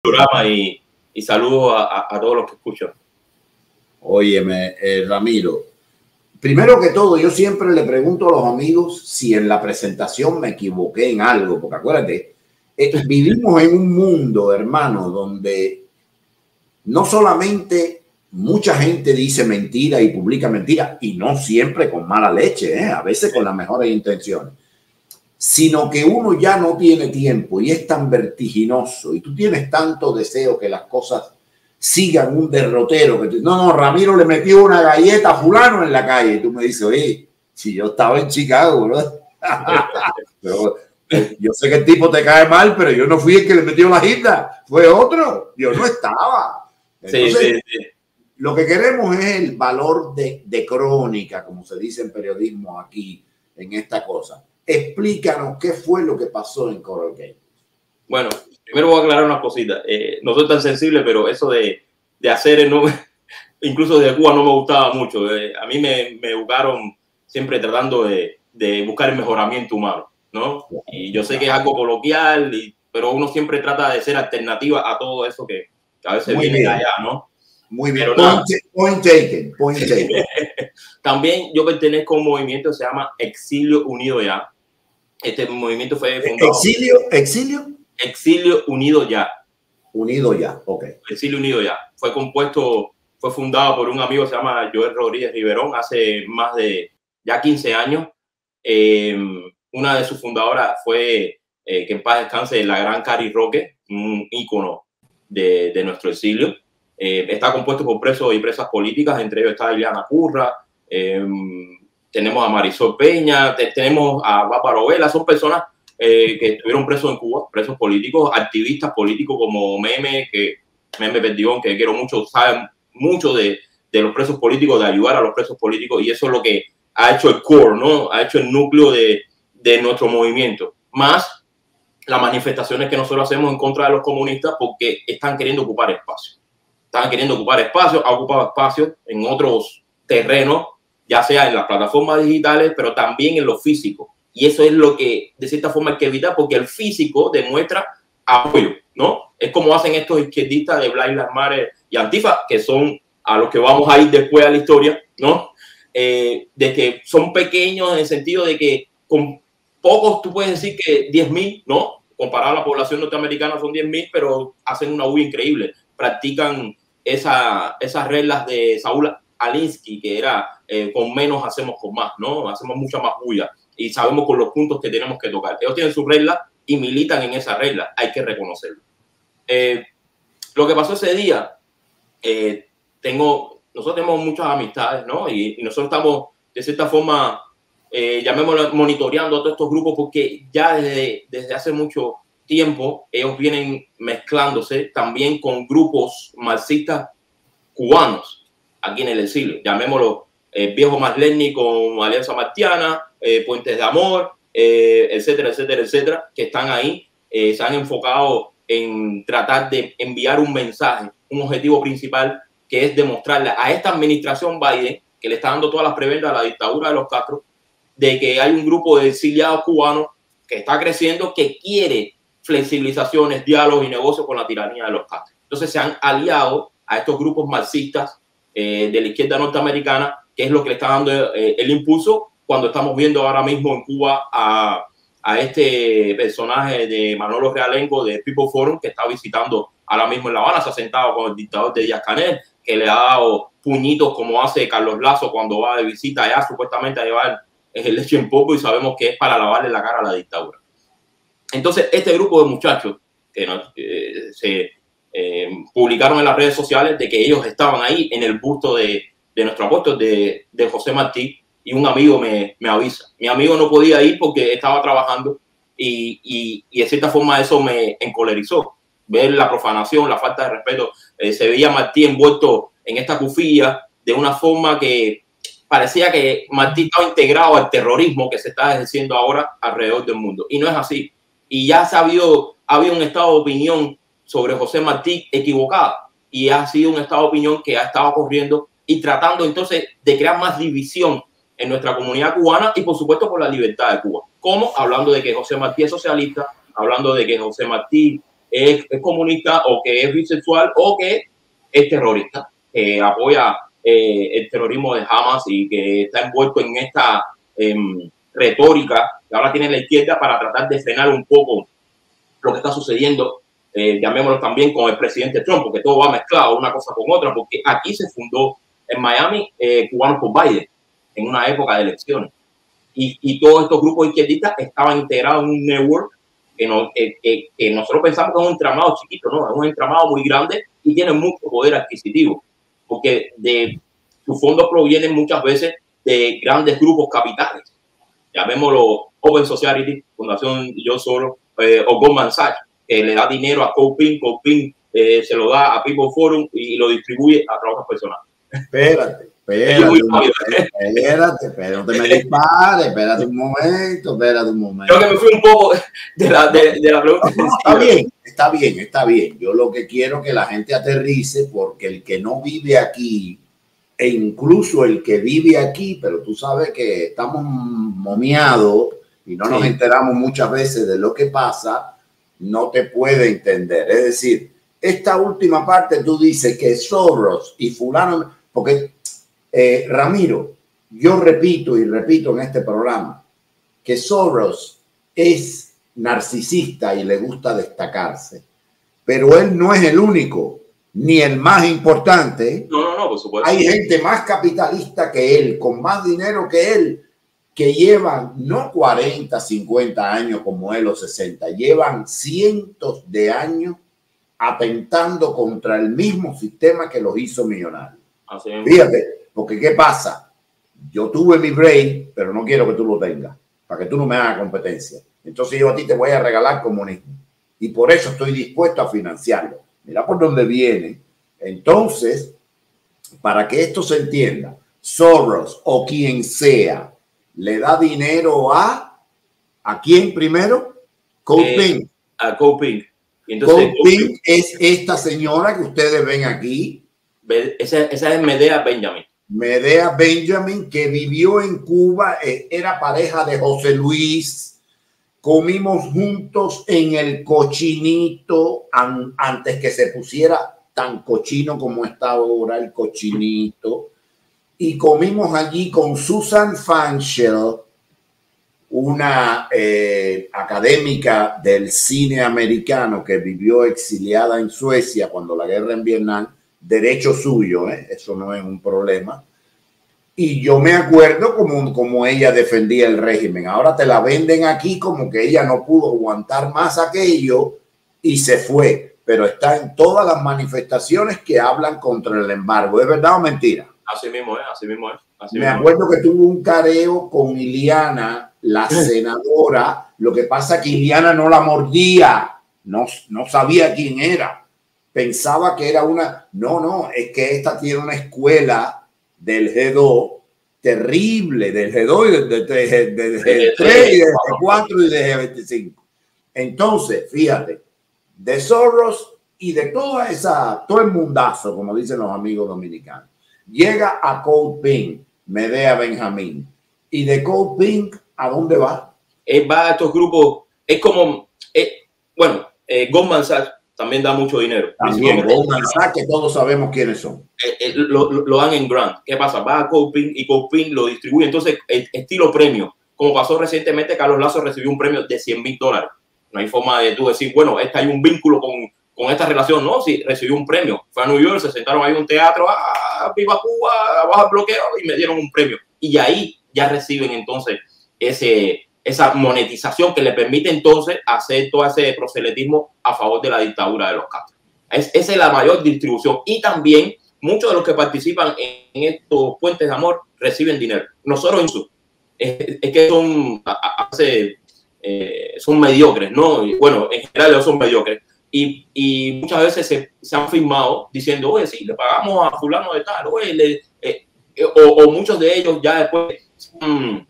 programa y, y saludos a, a, todos los que escuchan. Óyeme, eh, Ramiro, primero que todo, yo siempre le pregunto a los amigos si en la presentación me equivoqué en algo, porque acuérdate, eh, vivimos en un mundo, hermano, donde no solamente mucha gente dice mentira y publica mentira, y no siempre con mala leche, ¿eh? a veces con las mejores intenciones, sino que uno ya no tiene tiempo y es tan vertiginoso y tú tienes tanto deseo que las cosas sigan un derrotero. Que no, no, Ramiro le metió una galleta a fulano en la calle y tú me dices, oye, si yo estaba en Chicago, pero, eh, yo sé que el tipo te cae mal, pero yo no fui el que le metió la ginda, fue otro, yo no estaba. sí, sí, sí. Lo que queremos es el valor de, de crónica, como se dice en periodismo aquí, en esta cosa. Explícanos qué fue lo que pasó en Coral Gate. Bueno, primero voy a aclarar una cosita. Eh, no soy tan sensible, pero eso de, de hacer, no, incluso de Cuba no me gustaba mucho. Eh, a mí me, me educaron siempre tratando de, de, buscar el mejoramiento humano, ¿no? Y yo sé que es algo coloquial, y, pero uno siempre trata de ser alternativa a todo eso que, que a veces Muy viene bien. allá, ¿no? Muy bien. Point, point, taken, point taken. También yo pertenezco a un movimiento que se llama Exilio Unido Ya. Este movimiento fue fundado. ¿Exilio? ¿Exilio? Exilio Unido Ya. Unido Ya, ok. Exilio Unido Ya. Fue compuesto, fue fundado por un amigo que se llama Joel Rodríguez Riverón hace más de ya 15 años. Eh, una de sus fundadoras fue, eh, que en paz descanse, la gran Cari Roque, un ícono de, de nuestro exilio. Eh, está compuesto por presos y presas políticas, entre ellos está Ileana Curra, eh, tenemos a Marisol Peña, te, tenemos a Bárbara Vela, son personas eh, que estuvieron presos en Cuba, presos políticos, activistas políticos como Meme, que Meme Perdigón, que quiero mucho, saben mucho de, de, los presos políticos, de ayudar a los presos políticos, y eso es lo que ha hecho el core, ¿no? Ha hecho el núcleo de, de nuestro movimiento. Más las manifestaciones que nosotros hacemos en contra de los comunistas porque están queriendo ocupar espacio están queriendo ocupar espacios, ha ocupado espacios en otros terrenos, ya sea en las plataformas digitales, pero también en lo físico. Y eso es lo que de cierta forma hay que evitar porque el físico demuestra apoyo, ¿no? Es como hacen estos izquierdistas de Black Lives y Antifa, que son a los que vamos a ir después a la historia, ¿no? Eh, de que son pequeños en el sentido de que con pocos tú puedes decir que 10.000, ¿no? Comparado a la población norteamericana son 10.000, pero hacen una huida increíble. Practican esa, esas reglas de Saúl Alinsky, que era eh, con menos hacemos con más, ¿no? Hacemos mucha más bulla y sabemos con los puntos que tenemos que tocar. Ellos tienen sus reglas y militan en esa regla, hay que reconocerlo. Eh, lo que pasó ese día, eh, tengo, nosotros tenemos muchas amistades, ¿no? Y, y nosotros estamos, de cierta forma, eh, llamémoslo, monitoreando a todos estos grupos porque ya desde, desde hace mucho tiempo ellos vienen mezclándose también con grupos marxistas cubanos aquí en el exilio, llamémoslo eh, Viejo Marleni con Alianza Martiana, eh, Puentes de Amor, eh, etcétera, etcétera, etcétera, que están ahí, eh, se han enfocado en tratar de enviar un mensaje, un objetivo principal, que es demostrarle a esta administración Biden, que le está dando todas las prebendas a la dictadura de los Castro, de que hay un grupo de exiliados cubanos que está creciendo, que quiere flexibilizaciones, diálogos y negocios con la tiranía de los Castro. Entonces se han aliado a estos grupos marxistas eh, de la izquierda norteamericana, que es lo que le está dando eh, el impulso cuando estamos viendo ahora mismo en Cuba a, a este personaje de Manolo Realengo de People Forum, que está visitando ahora mismo en La Habana, se ha sentado con el dictador de Díaz Canel, que le ha dado puñitos como hace Carlos Lazo cuando va de visita allá supuestamente a llevar el leche en poco y sabemos que es para lavarle la cara a la dictadura. Entonces, este grupo de muchachos que eh, se eh, publicaron en las redes sociales de que ellos estaban ahí en el busto de, de nuestro apóstol, de, de, José Martí, y un amigo me, me, avisa. Mi amigo no podía ir porque estaba trabajando y, y, y, de cierta forma eso me encolerizó. Ver la profanación, la falta de respeto. Eh, se veía Martí envuelto en esta cufilla de una forma que parecía que Martí estaba integrado al terrorismo que se está ejerciendo ahora alrededor del mundo. Y no es así y ya ha habido, ha habido un estado de opinión sobre José Martí equivocada y ha sido un estado de opinión que ha estado corriendo y tratando entonces de crear más división en nuestra comunidad cubana y por supuesto por la libertad de Cuba. ¿Cómo? Hablando de que José Martí es socialista, hablando de que José Martí es, comunista o que es bisexual o que es terrorista, que apoya eh, el terrorismo de Hamas y que está envuelto en esta em, retórica que ahora tiene la izquierda para tratar de frenar un poco lo que está sucediendo, eh, llamémoslo también con el presidente Trump, porque todo va mezclado una cosa con otra, porque aquí se fundó en Miami eh, Cubanos por Biden en una época de elecciones. Y, y todos estos grupos izquierdistas estaban integrados en un network que, no, que, nosotros pensamos que es un entramado chiquito, no, es un entramado muy grande y tiene mucho poder adquisitivo, porque de sus fondos provienen muchas veces de grandes grupos capitales, llamémoslo Open Society, Fundación Yo Solo, eh, o Goldman Sachs, que le da dinero a Coping, Coping eh, se lo da a People Forum y lo distribuye a trabajos personales. Espérate, espérate, espérate, espérate, no te me dispares, espérate un momento, espérate un momento. Creo que me fui un poco de la, de, la pregunta. está bien, está bien, está bien. Yo lo que quiero es que la gente aterrice porque el que no vive aquí e incluso el que vive aquí, pero tú sabes que estamos momiados y no nos enteramos muchas veces de lo que pasa, no te puede entender. Es decir, esta última parte tú dices que Soros y fulano, porque eh, Ramiro, yo repito y repito en este programa que Soros es narcisista y le gusta destacarse, pero él no es el único ni el más importante. No, no, no, por supuesto. Hay gente más capitalista que él, con más dinero que él, que llevan no 40, 50 años como él o 60, llevan cientos de años atentando contra el mismo sistema que los hizo millonarios. Fíjate, porque ¿qué pasa? Yo tuve mi brain, pero no quiero que tú lo tengas, para que tú no me hagas competencia. Entonces yo a ti te voy a regalar comunismo. Y por eso estoy dispuesto a financiarlo. Mira por dónde viene. Entonces, para que esto se entienda, Soros o quien sea le da dinero a a quién primero? Coping. Eh, a Coping. Coping es esta señora que ustedes ven aquí. Esa, esa, es Medea Benjamin. Medea Benjamin, que vivió en Cuba, eh, era pareja de José Luis. Comimos juntos en el cochinito antes que se pusiera tan cochino como está ahora el cochinito y comimos allí con Susan Fanchel, una eh, académica del cine americano que vivió exiliada en Suecia cuando la guerra en Vietnam, derecho suyo, ¿eh? eso no es un problema. Y yo me acuerdo como, como ella defendía el régimen. Ahora te la venden aquí como que ella no pudo aguantar más aquello y se fue. Pero está en todas las manifestaciones que hablan contra el embargo. ¿Es verdad o mentira? Así mismo es, así mismo es. Me acuerdo que tuvo un careo con Iliana, la senadora. Lo que pasa que Iliana no la mordía, no, no sabía quién era. Pensaba que era una. No, no, es que esta tiene una escuela del G2 terrible, del G2 y del, G3 y del G4 y del G25. Entonces, fíjate, de Soros y de toda esa, todo el mundazo, como dicen los amigos dominicanos llega a Cold Pink, Medea Benjamín. ¿Y de Cold Pink a dónde va? Él va a estos grupos, es como, eh, bueno, eh, Goldman Sachs también da mucho dinero. También Goldman Sachs, que todos sabemos quiénes son. Eh, lo, dan en grant. ¿Qué pasa? Va a Cold Pink y Cold Pink lo distribuye. Entonces, el estilo premio, como pasó recientemente, Carlos Lazo recibió un premio de 100 mil dólares. No hay forma de tú decir, bueno, este hay un vínculo con, con esta relación, no, si recibió un premio. Fue a New York, se sentaron ahí en un teatro, ah, viva Cuba, baja el bloqueo y me dieron un premio. Y ahí ya reciben entonces ese, esa monetización que le permite entonces hacer todo ese proselitismo a favor de la dictadura de los Castro. Es, esa es la mayor distribución. Y también muchos de los que participan en, estos puentes de amor reciben dinero. Nosotros eso es, es que son, eh, son mediocres, ¿no? bueno, en general son mediocres y, muchas veces se, se, han firmado diciendo, oye, sí, le pagamos a fulano de tal, oye, eh, eh, o, muchos de ellos ya después han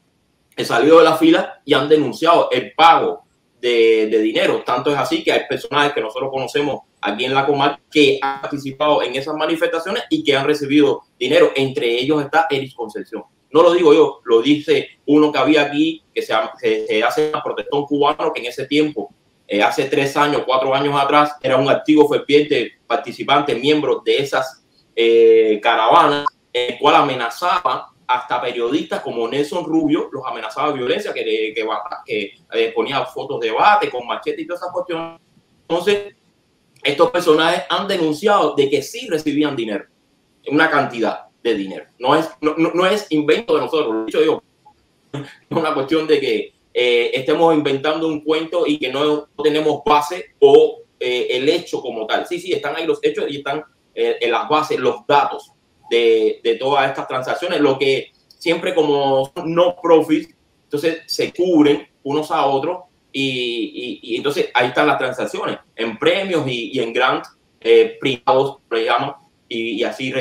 salido de la fila y han denunciado el pago de, de, dinero. Tanto es así que hay personajes que nosotros conocemos aquí en la comarca que han participado en esas manifestaciones y que han recibido dinero. Entre ellos está Eric Concepción. No lo digo yo, lo dice uno que había aquí, que se, hace protestón cubano, que en ese tiempo eh, hace tres años, cuatro años atrás, era un activo ferviente participante, miembro de esas eh, caravanas, el cual amenazaba hasta periodistas como Nelson Rubio, los amenazaba de violencia, que, que, que eh, ponía fotos de bate con machete y todas esas cuestiones. Entonces, estos personajes han denunciado de que sí recibían dinero, una cantidad de dinero. No es, no, no es invento de nosotros, lo dicho yo. Es una cuestión de que eh, estemos inventando un cuento y que no tenemos base o eh, el hecho como tal. Sí, sí, están ahí los hechos y están eh, en las bases, los datos de, de, todas estas transacciones, lo que siempre como no profit, entonces se cubren unos a otros y, y, entonces ahí están las transacciones en premios y, en grants privados, le llaman, y, así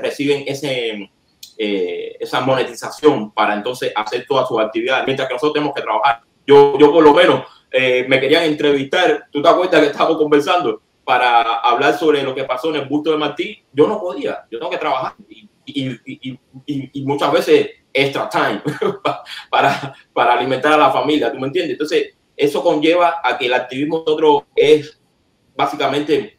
reciben ese eh, esa monetización para entonces hacer todas sus actividades, mientras que nosotros tenemos que trabajar. Yo, yo por lo menos eh, me querían entrevistar, tú te acuerdas que estábamos conversando para hablar sobre lo que pasó en el busto de Martí, yo no podía, yo tengo que trabajar y, y, y, y muchas veces extra time para, para alimentar a la familia, ¿tú me entiendes? Entonces, eso conlleva a que el activismo nosotros es básicamente,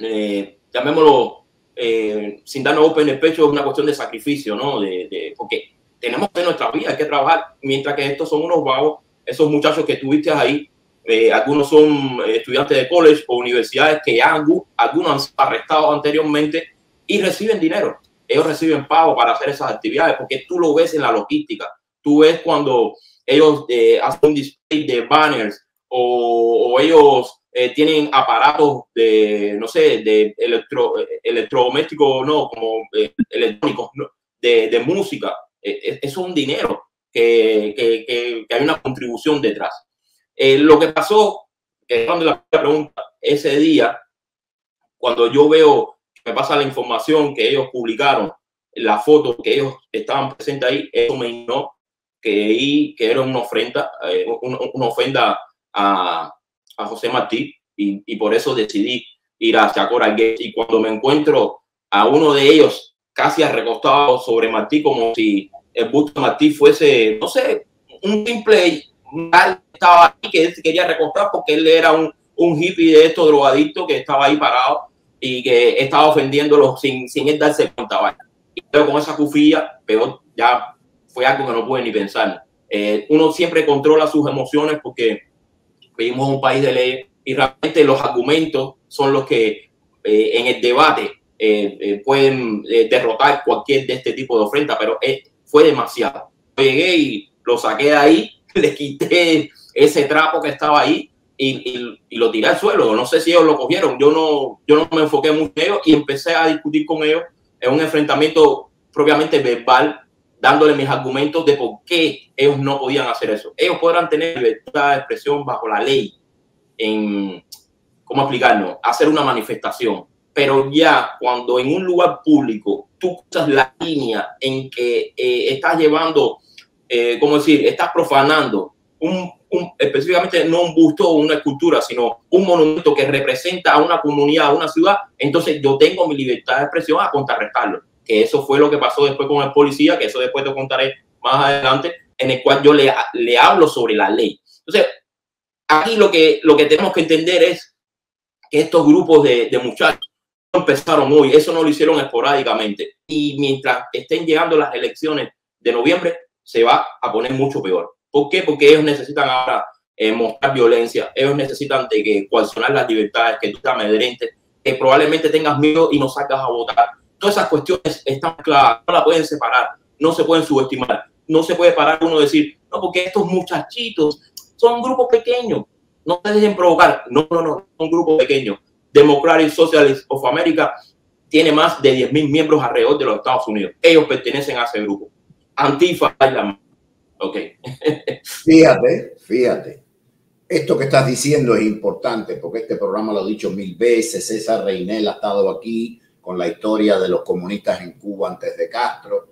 eh, llamémoslo, eh, sin darnos open el pecho, es una cuestión de sacrificio, ¿no? De, porque tenemos en nuestra vida, hay que trabajar, mientras que estos son unos vagos, esos muchachos que tuviste ahí, eh, algunos son estudiantes de college o universidades que ya algunos han sido arrestados anteriormente y reciben dinero. Ellos reciben pago para hacer esas actividades porque tú lo ves en la logística. Tú ves cuando ellos eh, hacen un display de banners o, o ellos eh, tienen aparatos de, no sé, de electro, electrodomésticos, no, como eh, electrónicos, de, de, música. Eh, es un dinero que, que, que, hay una contribución detrás. lo que pasó, que la pregunta, ese día, cuando yo veo, me pasa la información que ellos publicaron, la foto que ellos estaban presentes ahí, eso me indignó que, que era una ofrenda, una, una ofenda a, a José Martí y, por eso decidí ir hacia Coral. Y cuando me encuentro a uno de ellos casi recostado sobre Martí, como si el busto Martí fuese, no sé, un simple estaba ahí que quería recostar porque él era un, un hippie de estos drogadictos que estaba ahí parado y que estaba ofendiéndolo sin, sin él darse cuenta. Y pero con esa cufilla, ya fue algo que no pude ni pensar. Eh, uno siempre controla sus emociones porque vivimos un país de ley y realmente los argumentos son los que eh, en el debate eh, eh, pueden derrotar cualquier de este tipo de ofrenda, pero fue demasiado. Llegué y lo saqué de ahí, le quité ese trapo que estaba ahí y, y, lo tiré al suelo. No sé si ellos lo cogieron, yo no, yo no me enfoqué mucho en ellos y empecé a discutir con ellos en un enfrentamiento propiamente verbal dándole mis argumentos de por qué ellos no podían hacer eso. Ellos podrán tener libertad de expresión bajo la ley en, ¿cómo explicarlo? Hacer una manifestación. Pero ya cuando en un lugar público tú usas la línea en que eh, estás llevando, eh, ¿cómo decir? Estás profanando un, un, específicamente no un busto o una escultura, sino un monumento que representa a una comunidad, a una ciudad, entonces yo tengo mi libertad de expresión a contrarrestarlo que eso fue lo que pasó después con el policía, que eso después te contaré más adelante, en el cual yo le, le hablo sobre la ley. Entonces, aquí lo que, lo que tenemos que entender es que estos grupos de, de muchachos empezaron hoy, eso no lo hicieron esporádicamente. Y mientras estén llegando las elecciones de noviembre, se va a poner mucho peor. ¿Por qué? Porque ellos necesitan ahora eh, mostrar violencia, ellos necesitan de que coaccionar las libertades, que tú te amedrentes, que probablemente tengas miedo y no sacas a votar todas esas cuestiones están claras, no la pueden separar, no se pueden subestimar, no se puede parar uno decir, no, porque estos muchachitos son un grupo pequeño, no se dejen provocar, no, no, no, son un grupo pequeño. Democratic Socialist of America tiene más de 10.000 miembros alrededor de los Estados Unidos. Ellos pertenecen a ese grupo. Antifa Ok. fíjate, fíjate. Esto que estás diciendo es importante porque este programa lo he dicho mil veces. César Reinel ha estado aquí, con la historia de los comunistas en Cuba antes de Castro.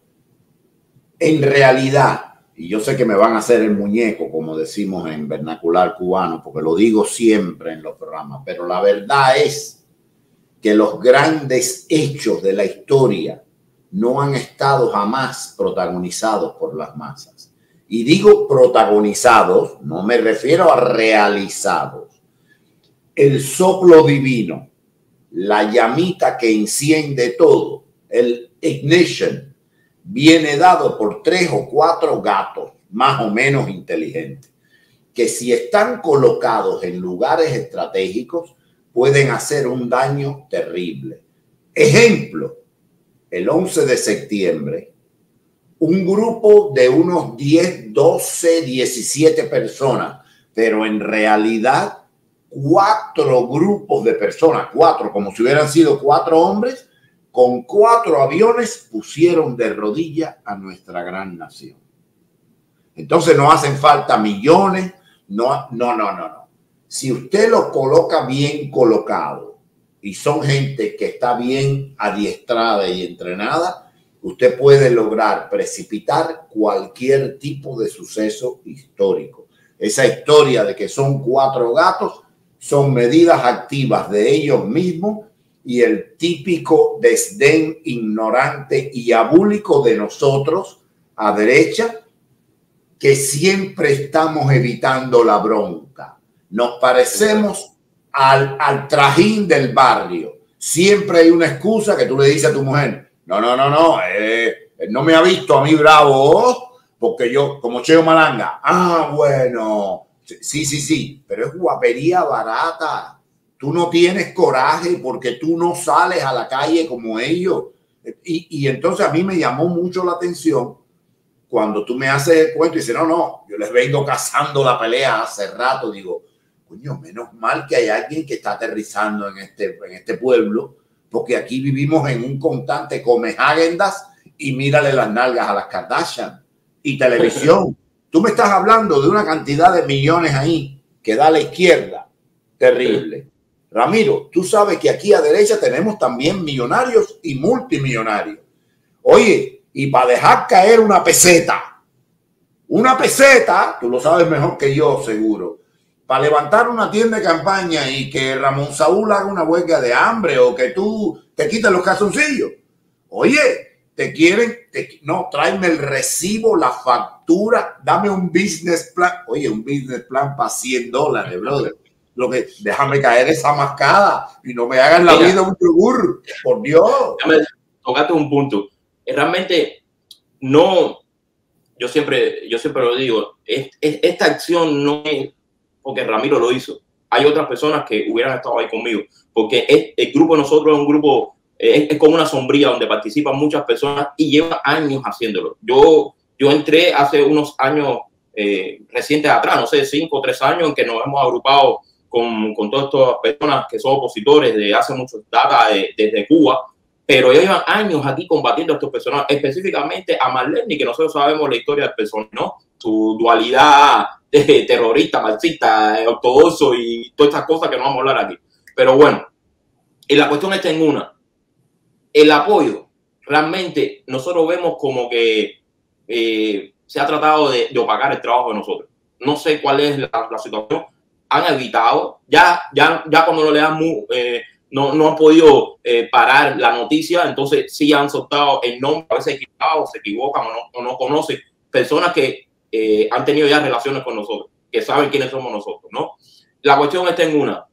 En realidad, y yo sé que me van a hacer el muñeco, como decimos en vernacular cubano, porque lo digo siempre en los programas, pero la verdad es que los grandes hechos de la historia no han estado jamás protagonizados por las masas. Y digo protagonizados, no me refiero a realizados. El soplo divino, la llamita que enciende todo, el ignition, viene dado por tres o cuatro gatos más o menos inteligentes, que si están colocados en lugares estratégicos, pueden hacer un daño terrible. Ejemplo, el 11 de septiembre, un grupo de unos 10, 12, 17 personas, pero en realidad cuatro grupos de personas, cuatro, como si hubieran sido cuatro hombres, con cuatro aviones pusieron de rodilla a nuestra gran nación. Entonces no hacen falta millones, no, no, no, no, no. Si usted lo coloca bien colocado y son gente que está bien adiestrada y entrenada, usted puede lograr precipitar cualquier tipo de suceso histórico. Esa historia de que son cuatro gatos son medidas activas de ellos mismos y el típico desdén ignorante y abúlico de nosotros a derecha, que siempre estamos evitando la bronca. Nos parecemos al, al trajín del barrio. Siempre hay una excusa que tú le dices a tu mujer, no, no, no, no, eh, no me ha visto a mí bravo, porque yo, como Cheo Malanga, ah, bueno, sí, sí, sí, pero es guapería barata Tú no tienes coraje porque tú no sales a la calle como ellos. Y, entonces a mí me llamó mucho la atención cuando tú me haces el cuento y dices, no, no, yo les vengo cazando la pelea hace rato. Digo, coño, menos mal que hay alguien que está aterrizando en este, en este pueblo, porque aquí vivimos en un constante come agendas y mírale las nalgas a las Kardashian y televisión. Tú me estás hablando de una cantidad de millones ahí que da la izquierda. Terrible. Ramiro, tú sabes que aquí a derecha tenemos también millonarios y multimillonarios. Oye, y para dejar caer una peseta, una peseta, tú lo sabes mejor que yo seguro, para levantar una tienda de campaña y que Ramón Saúl haga una huelga de hambre o que tú te quites los calzoncillos. Oye, te quieren, no, tráeme el recibo, la factura, dame un business plan. Oye, un business plan para 100 dólares, brother lo que déjame caer esa mascada y no me hagan la vida un yogur, por Dios. Déjame un punto. Realmente no, yo siempre, yo siempre lo digo, esta acción no es porque Ramiro lo hizo. Hay otras personas que hubieran estado ahí conmigo, porque el grupo de nosotros es un grupo, es, como una sombría donde participan muchas personas y lleva años haciéndolo. Yo, yo entré hace unos años eh, recientes atrás, no sé, cinco o tres años en que nos hemos agrupado con, con todas estas personas que son opositores de hace muchos data desde Cuba, pero ellos llevan años aquí combatiendo a estos personajes, específicamente a Marlene, que nosotros sabemos la historia del personaje, ¿no? Su dualidad de terrorista, marxista, ortodoxo y todas estas cosas que no vamos a hablar aquí. Pero bueno, y la cuestión está en una. El apoyo, realmente nosotros vemos como que eh, se ha tratado de, de, el trabajo de nosotros. No sé cuál es la, situación, han evitado, ya, ya, ya cuando le dan eh, no, no han podido eh, parar la noticia, entonces sí han soltado el nombre, a veces equivocados, se equivocan o no, o no conocen personas que eh, han tenido ya relaciones con nosotros, que saben quiénes somos nosotros, ¿no? La cuestión está en una.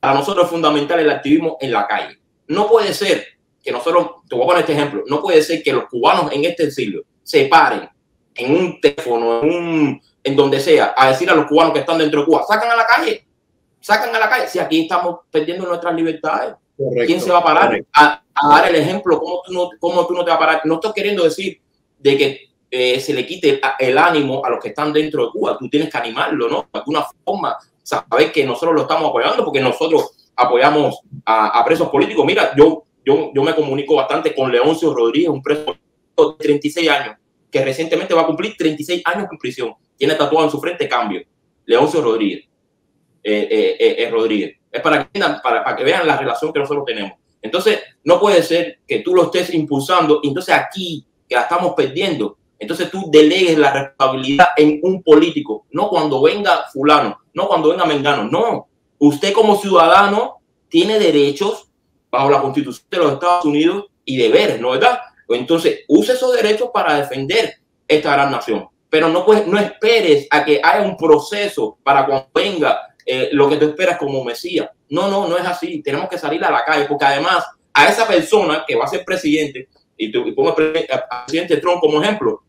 Para nosotros es fundamental el activismo en la calle. No puede ser que nosotros, te voy a poner este ejemplo, no puede ser que los cubanos en este siglo se paren en un teléfono, en un en donde sea, a decir a los cubanos que están dentro de Cuba, sacan a la calle, sacan a la calle. Si aquí estamos perdiendo nuestras libertades, ¿quién se va a parar a, dar el ejemplo? ¿Cómo tú, no, ¿Cómo tú no te vas a parar? No estoy queriendo decir de que eh, se le quite el ánimo a los que están dentro de Cuba. Tú tienes que animarlo, ¿no? De alguna forma, saber que nosotros lo estamos apoyando porque nosotros apoyamos a, presos políticos. Mira, yo, yo, yo me comunico bastante con Leoncio Rodríguez, un preso de 36 años, que recientemente va a cumplir 36 años en prisión tiene tatuado en su frente cambio. Leoncio Rodríguez. Eh, eh, eh, Rodríguez. Es para que, para, para que vean la relación que nosotros tenemos. Entonces, no puede ser que tú lo estés impulsando y entonces aquí, que la estamos perdiendo, entonces tú delegues la responsabilidad en un político, no cuando venga fulano, no cuando venga mengano, no. Usted como ciudadano tiene derechos bajo la constitución de los Estados Unidos y deberes, ¿no verdad? Entonces, use esos derechos para defender esta gran nación pero no, pues, no esperes a que haya un proceso para cuando venga eh, lo que tú esperas como Mesías. No, no, no es así. Tenemos que salir a la calle porque además a esa persona que va a ser presidente, y, tú, y pongo presidente Trump como ejemplo,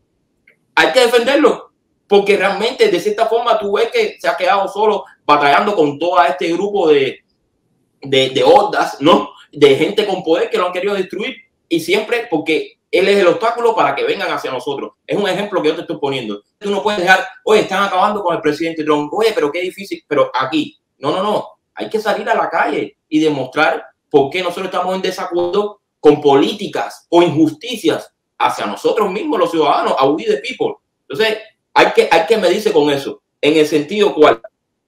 hay que defenderlo porque realmente de cierta forma tú ves que se ha quedado solo batallando con todo este grupo de, de, de hordas, ¿no? De gente con poder que lo han querido destruir y siempre porque él es el obstáculo para que vengan hacia nosotros. Es un ejemplo que yo te estoy poniendo. Tú no puedes dejar, oye, están acabando con el presidente Trump, oye, pero qué difícil, pero aquí, no, no, no, hay que salir a la calle y demostrar por qué nosotros estamos en desacuerdo con políticas o injusticias hacia nosotros mismos, los ciudadanos, a we the people. Entonces, hay que, hay que medirse con eso, en el sentido cual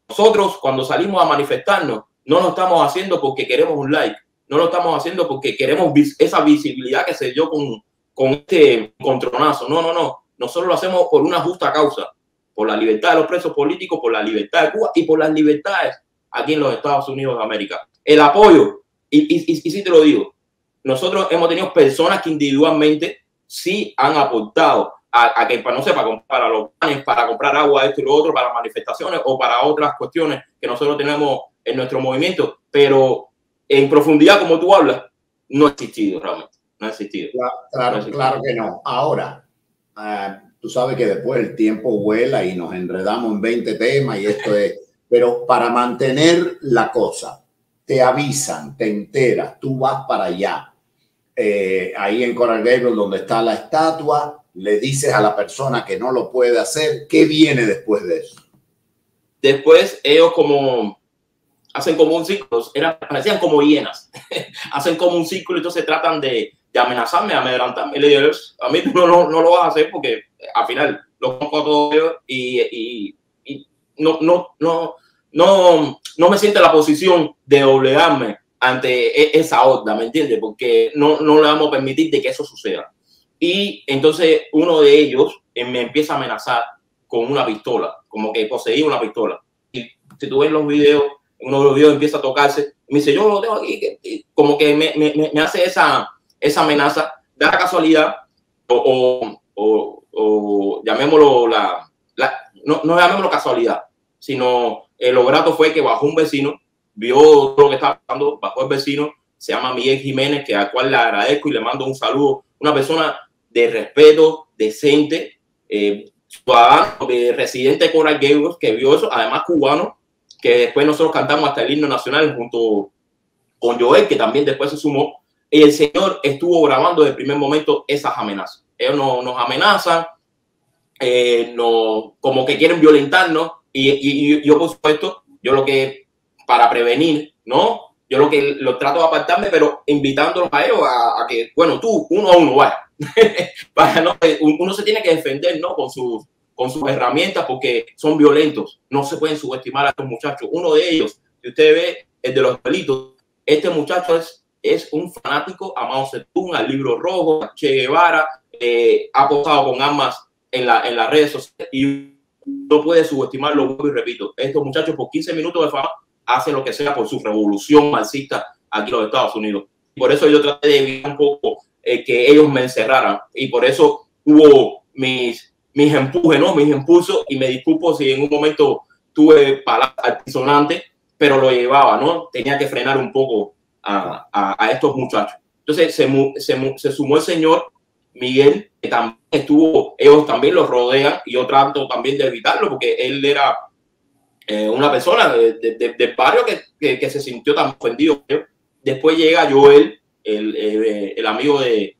nosotros cuando salimos a manifestarnos, no lo estamos haciendo porque queremos un like, no lo estamos haciendo porque queremos esa visibilidad que se dio con, con este contronazo. No, no, no. Nosotros lo hacemos por una justa causa, por la libertad de los presos políticos, por la libertad de Cuba y por las libertades aquí en los Estados Unidos de América. El apoyo, y, y, y, sí te lo digo, nosotros hemos tenido personas que individualmente sí han aportado a, que, para no sé, para comprar los panes, para comprar agua, esto y lo otro, para manifestaciones o para otras cuestiones que nosotros tenemos en nuestro movimiento, pero en profundidad, como tú hablas, no ha existido realmente, no ha existido. Claro, claro, que no. Ahora, uh, tú sabes que después el tiempo vuela y nos enredamos en 20 temas y esto es, pero para mantener la cosa, te avisan, te enteras, tú vas para allá, eh, ahí en Coral Gables donde está la estatua, le dices a la persona que no lo puede hacer, ¿qué viene después de eso? Después ellos como hacen como un círculo, eran, parecían como hienas, hacen como un círculo y entonces tratan de, de amenazarme, amedrantarme. Y le digo, a mí no, no, no, lo vas a hacer porque al final lo pongo todo y, y, y no, no, no, no, no me siento en la posición de doblegarme ante e, esa onda, ¿me entiendes? Porque no, no le vamos a permitir de que eso suceda. Y entonces uno de ellos eh, me empieza a amenazar con una pistola, como que poseía una pistola. Y si tú ves los videos, uno de los videos empieza a tocarse, me dice, yo lo tengo aquí, como que me, me, me hace esa, esa amenaza, da la casualidad, o, o, o, llamémoslo la, la, no, no llamémoslo casualidad, sino eh, lo grato fue que bajó un vecino, vio lo que estaba pasando, bajó el vecino, se llama Miguel Jiménez, que al cual le agradezco y le mando un saludo, una persona de respeto, decente, eh, ciudadano, de residente de Coral Gables, que vio eso, además cubano, que después nosotros cantamos hasta el himno nacional junto con Joel, que también después se sumó, y el señor estuvo grabando desde el primer momento esas amenazas. Ellos no, nos amenazan, eh, no, como que quieren violentarnos, y, y, y, yo por supuesto, yo lo que, para prevenir, ¿no? Yo lo que lo trato de apartarme, pero invitándolos a ellos a, a que, bueno, tú, uno a uno, vaya. Uno se tiene que defender, ¿no? Con sus, con sus herramientas porque son violentos. No se pueden subestimar a estos muchachos. Uno de ellos, si usted ve el de los delitos, este muchacho es, es un fanático a Mao Zedong, al libro rojo, a Che Guevara, eh, ha posado con armas en, la, en las redes sociales y no puede subestimarlo. Y repito, estos muchachos por 15 minutos de fama hacen lo que sea por su revolución marxista aquí en los Estados Unidos. Por eso yo traté de evitar un poco eh, que ellos me encerraran y por eso hubo mis, mis empujes, ¿no? mis impulsos y me disculpo si en un momento tuve palabras altisonantes, pero lo llevaba, ¿no? Tenía que frenar un poco a, a, a estos muchachos. Entonces se, se, se, sumó el señor Miguel, que también estuvo, ellos también lo rodean y yo trato también de evitarlo porque él era eh, una persona del de, de, de barrio que, que, se sintió tan ofendido. Después llega Joel, el, el, amigo de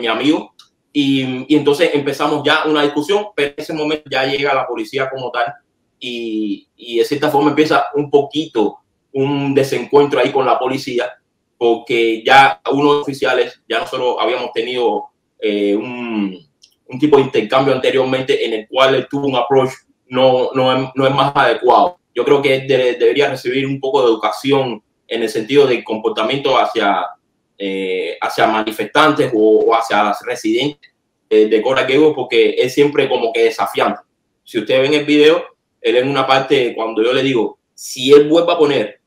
mi amigo, y, y, entonces empezamos ya una discusión, pero en ese momento ya llega la policía como tal y, y de cierta forma empieza un poquito un desencuentro ahí con la policía, porque ya unos oficiales, ya nosotros habíamos tenido eh, un, un, tipo de intercambio anteriormente en el cual él tuvo un approach no, no, no es más adecuado. Yo creo que de, debería recibir un poco de educación en el sentido de comportamiento hacia, eh, hacia manifestantes o, o, hacia residentes de, de Cora porque es siempre como que desafiante. Si ustedes ven el video, él en una parte, cuando yo le digo, si él vuelve a poner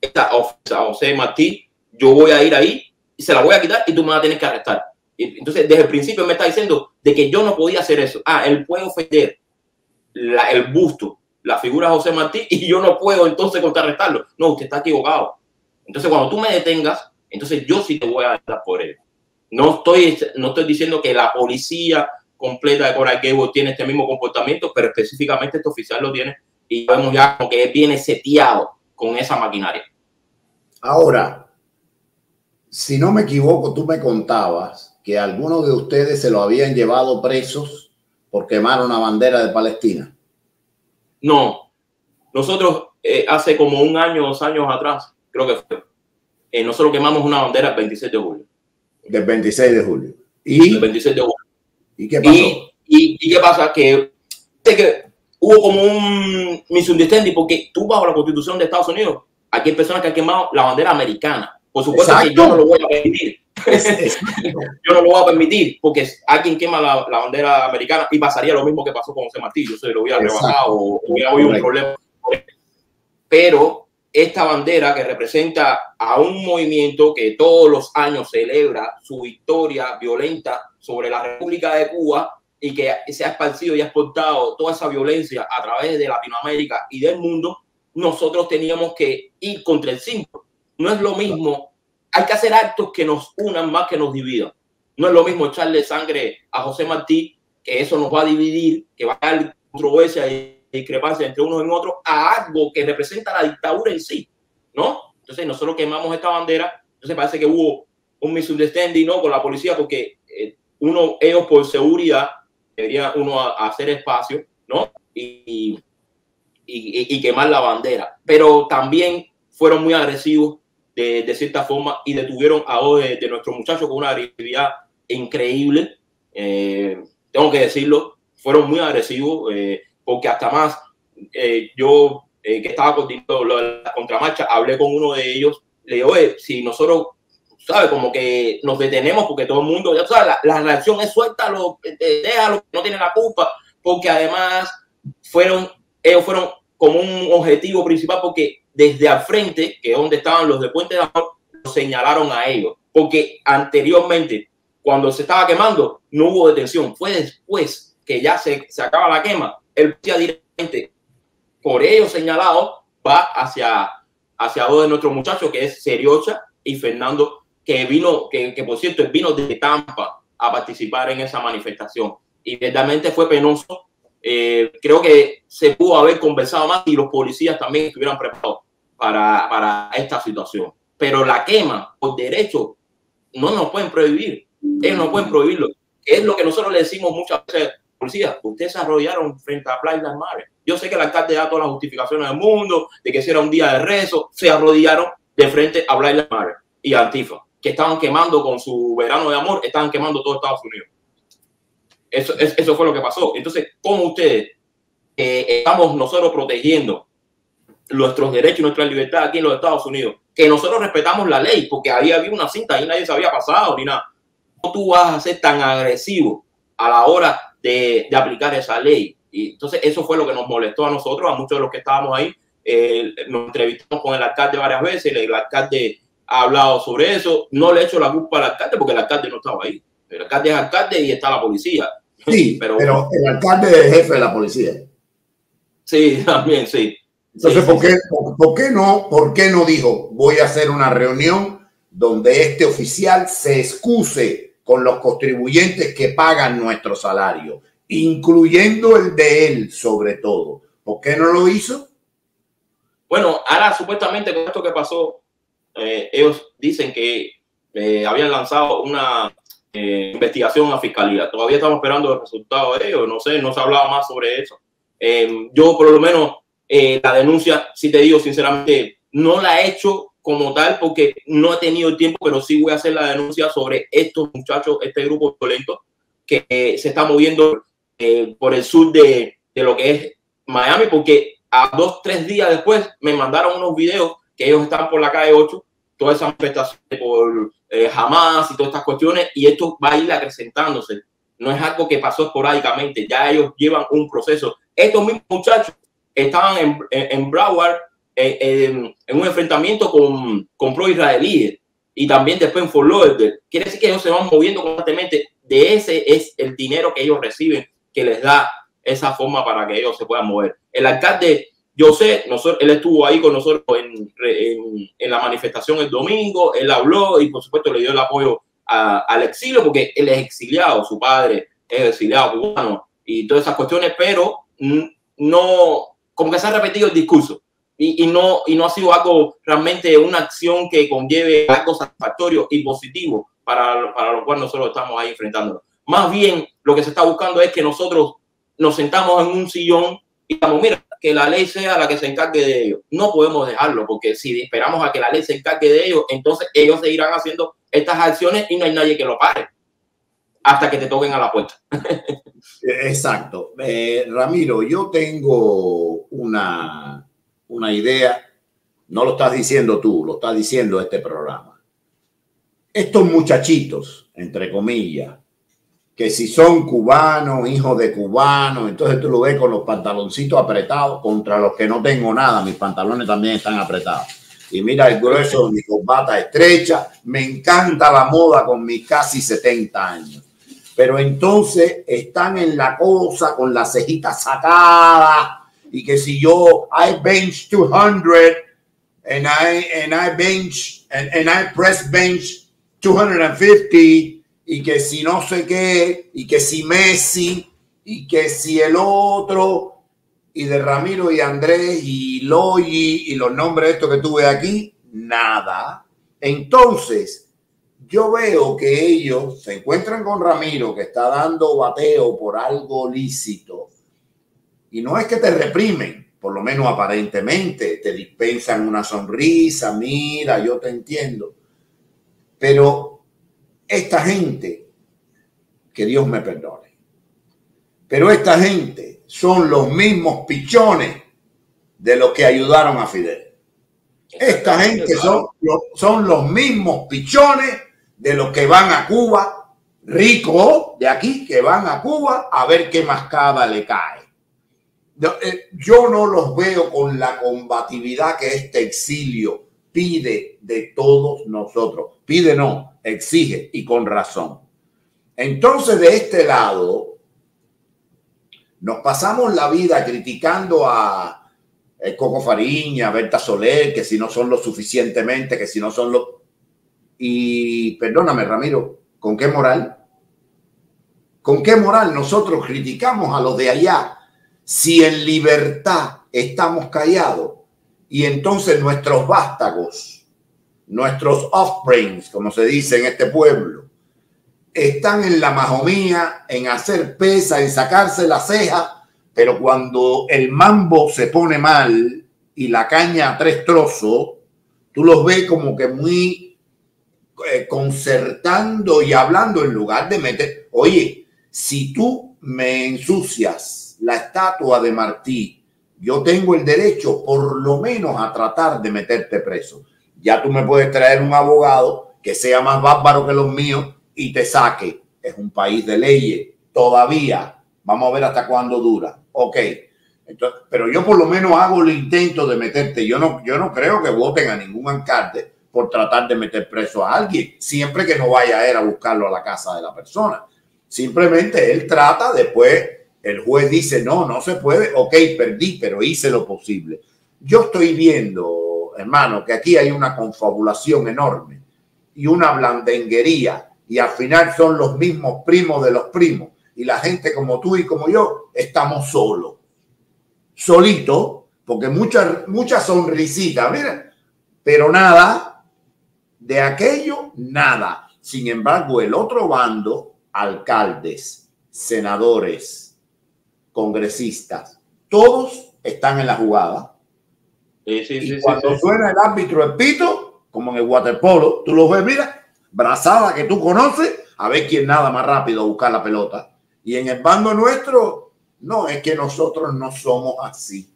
esta ofensa a José Martí, yo voy a ir ahí y se la voy a quitar y tú me vas a tener que arrestar. Entonces, desde el principio me está diciendo de que yo no podía hacer eso. Ah, él puede ofender la, el busto, la figura de José Martí y yo no puedo entonces contrarrestarlo. No, usted está equivocado. Entonces, cuando tú me detengas, entonces yo sí te voy a dar por él. No estoy, no estoy diciendo que la policía completa de Coral tiene este mismo comportamiento, pero específicamente este oficial lo tiene y vemos ya como que viene seteado con esa maquinaria. Ahora, si no me equivoco, tú me contabas que algunos de ustedes se lo habían llevado presos por quemar una bandera de Palestina. No, nosotros eh, hace como un año, dos años atrás, creo que fue, eh, nosotros quemamos una bandera el 26 de julio. Del 26 de julio. ¿Y? El 26 de julio. ¿Y qué pasó? Y, y, y qué pasa? Que, que hubo como un misunderstanding porque tú bajo la constitución de Estados Unidos, aquí hay personas que han quemado la bandera americana. Por supuesto Exacto. que yo no lo voy a permitir. yo no lo voy a permitir porque alguien quema la, la, bandera americana y pasaría lo mismo que pasó con José Martillo. Se lo hubiera rebajado o hubiera habido un problema. Pero esta bandera que representa a un movimiento que todos los años celebra su victoria violenta sobre la República de Cuba y que se ha esparcido y ha exportado toda esa violencia a través de Latinoamérica y del mundo, nosotros teníamos que ir contra el símbolo. No es lo mismo, hay que hacer actos que nos unan más que nos dividan. No es lo mismo echarle sangre a José Martí, que eso nos va a dividir, que va a dar controversia y discrepancia entre unos y otros, a algo que representa la dictadura en sí, ¿no? Entonces nosotros quemamos esta bandera, entonces parece que hubo un misunderstanding, ¿no? Con la policía, porque eh, uno, ellos por seguridad, debería uno hacer espacio, ¿no? Y, y, y, quemar la bandera. Pero también fueron muy agresivos de, de cierta forma y detuvieron a dos de, de nuestros muchachos con una agresividad increíble. Eh, tengo que decirlo, fueron muy agresivos eh, porque hasta más eh, yo eh, que estaba coordinando la contramarcha, hablé con uno de ellos, le digo, si nosotros ¿sabes? Como que nos detenemos porque todo el mundo, ya sabes, la, reacción es suéltalo, déjalo, no tiene la culpa, porque además fueron, ellos fueron como un objetivo principal porque desde al frente, que es donde estaban los de Puente de Amor, los señalaron a ellos, porque anteriormente, cuando se estaba quemando, no hubo detención, fue después que ya se, se acaba la quema, el policía directamente, por ellos señalado, va hacia, hacia dos de nuestros muchachos, que es Seriocha y Fernando que vino, que, que por cierto, vino de Tampa a participar en esa manifestación. Y verdaderamente fue penoso. Eh, creo que se pudo haber conversado más y los policías también estuvieran preparados para, para esta situación. Pero la quema, por derecho, no nos pueden prohibir. Ellos no pueden prohibirlo. Es lo que nosotros le decimos muchas veces policía, ustedes se arrollaron frente a Playa del. Yo sé que el alcalde da todas las justificaciones del mundo, de que si era un día de rezo, se arrodillaron de frente a Playa del y Antifa que estaban quemando con su verano de amor, estaban quemando todo Estados Unidos. Eso, eso fue lo que pasó. Entonces, ¿cómo ustedes eh, estamos nosotros protegiendo nuestros derechos y nuestra libertad aquí en los Estados Unidos? Que nosotros respetamos la ley, porque ahí había una cinta y nadie se había pasado ni nada. ¿Cómo tú vas a ser tan agresivo a la hora de, de aplicar esa ley? Y entonces, eso fue lo que nos molestó a nosotros, a muchos de los que estábamos ahí. Eh, nos entrevistamos con el alcalde varias veces, el alcalde ha hablado sobre eso. No le echo la culpa al alcalde porque el alcalde no estaba ahí. El alcalde es alcalde y está la policía. Sí, pero, pero el alcalde es jefe de la policía. Sí, también, sí. Entonces, sí, ¿por, qué, por, por, qué no, ¿por qué no dijo voy a hacer una reunión donde este oficial se excuse con los contribuyentes que pagan nuestro salario, incluyendo el de él sobre todo? ¿Por qué no lo hizo? Bueno, ahora supuestamente con esto que pasó eh, ellos dicen que eh, habían lanzado una eh, investigación a fiscalía. Todavía estamos esperando el resultado de ellos. No sé, no se ha hablado más sobre eso. Em, yo, por lo menos, eh, la denuncia, si te digo sinceramente, no la he hecho como tal porque no he tenido tiempo, pero sí voy a hacer la denuncia sobre estos muchachos, este grupo violento que se está moviendo por el sur de, de lo que es Miami, porque a dos, tres días después me mandaron unos videos que ellos están por la calle 8 todas esas manifestaciones por eh, Hamas y todas estas cuestiones, y esto va a ir acrecentándose. No es algo que pasó esporádicamente, ya ellos llevan un proceso. Estos mismos muchachos estaban en, en, en Broward en, en, un enfrentamiento con, con pro-israelíes y también después en Fort. Quiere decir que ellos se van moviendo constantemente. De ese es el dinero que ellos reciben que les da esa forma para que ellos se puedan mover. El alcalde, yo sé, nosotros, él estuvo ahí con nosotros en, en, en la manifestación el domingo, él habló y por supuesto le dio el apoyo a, al exilio porque él es exiliado, su padre es exiliado cubano y todas esas cuestiones, pero no, como que se ha repetido el discurso y, y, no, y no ha sido algo realmente una acción que conlleve algo satisfactorio y positivo para, para lo cual nosotros estamos ahí enfrentándonos. Más bien, lo que se está buscando es que nosotros nos sentamos en un sillón y digamos, mira, que la ley sea la que se encargue de ellos. No podemos dejarlo, porque si esperamos a que la ley se encargue de ellos, entonces ellos seguirán haciendo estas acciones y no hay nadie que lo pare hasta que te toquen a la puerta. Exacto. Eh, Ramiro, yo tengo una, una idea, no lo estás diciendo tú, lo está diciendo este programa. Estos muchachitos, entre comillas, que si son cubanos, hijos de cubanos, entonces tú lo ves con los pantaloncitos apretados contra los que no tengo nada, mis pantalones también están apretados. Y mira el grueso de mi corbata estrecha, me encanta la moda con mis casi 70 años. Pero entonces están en la cosa con la cejita sacada y que si yo I bench 200 and I and I bench and, and I press bench 250 y que si no sé qué, y que si Messi, y que si el otro, y de Ramiro y Andrés y Loyi y los nombres estos que tuve aquí, nada. Entonces, yo veo que ellos se encuentran con Ramiro que está dando bateo por algo lícito y no es que te reprimen, por lo menos aparentemente, te dispensan una sonrisa, mira, yo te entiendo, pero esta gente, que Dios me perdone, pero esta gente son los mismos pichones de los que ayudaron a Fidel. Esta gente son, son los mismos pichones de los que van a Cuba, ricos de aquí, que van a Cuba a ver qué mascada le cae. Eh, yo no los veo con la combatividad que este exilio pide de todos nosotros. Pide no, exige y con razón. Entonces, de este lado, nos pasamos la vida criticando a eh, Coco Fariña, Berta Soler, que si no son lo suficientemente, que si no son lo... Y perdóname, Ramiro, ¿con qué moral? ¿Con qué moral nosotros criticamos a los de allá si en libertad estamos callados y entonces nuestros vástagos nuestros offsprings, como se dice en este pueblo, están en la majomía, en hacer pesa, en sacarse la ceja, pero cuando el mambo se pone mal y la caña a tres trozos, tú los ves como que muy eh, concertando y hablando en lugar de meter, oye, si tú me ensucias la estatua de Martí, yo tengo el derecho por lo menos a tratar de meterte preso ya tú me puedes traer un abogado que sea más bárbaro que los míos y te saque. Es un país de leyes, todavía. Vamos a ver hasta cuándo dura. Ok. Entonces, pero yo por lo menos hago el intento de meterte. Yo no, yo no creo que voten a ningún alcalde por tratar de meter preso a alguien, siempre que no vaya a ir a buscarlo a la casa de la persona. Simplemente él trata, después el juez dice, no, no se puede, ok, perdí, pero hice lo posible. Yo estoy viendo hermano, que aquí hay una confabulación enorme y una blandenguería y al final son los mismos primos de los primos y la gente como tú y como yo estamos solos, solito, porque muchas mucha sonrisita, mira, pero nada de aquello, nada. Sin embargo, el otro bando, alcaldes, senadores, congresistas, todos están en la jugada y cuando suena el árbitro el pito, como en el waterpolo, tú lo ves, mira, brazada que tú conoces, a ver quién nada más rápido a buscar la pelota. Y en el bando nuestro, no, es que nosotros no somos así.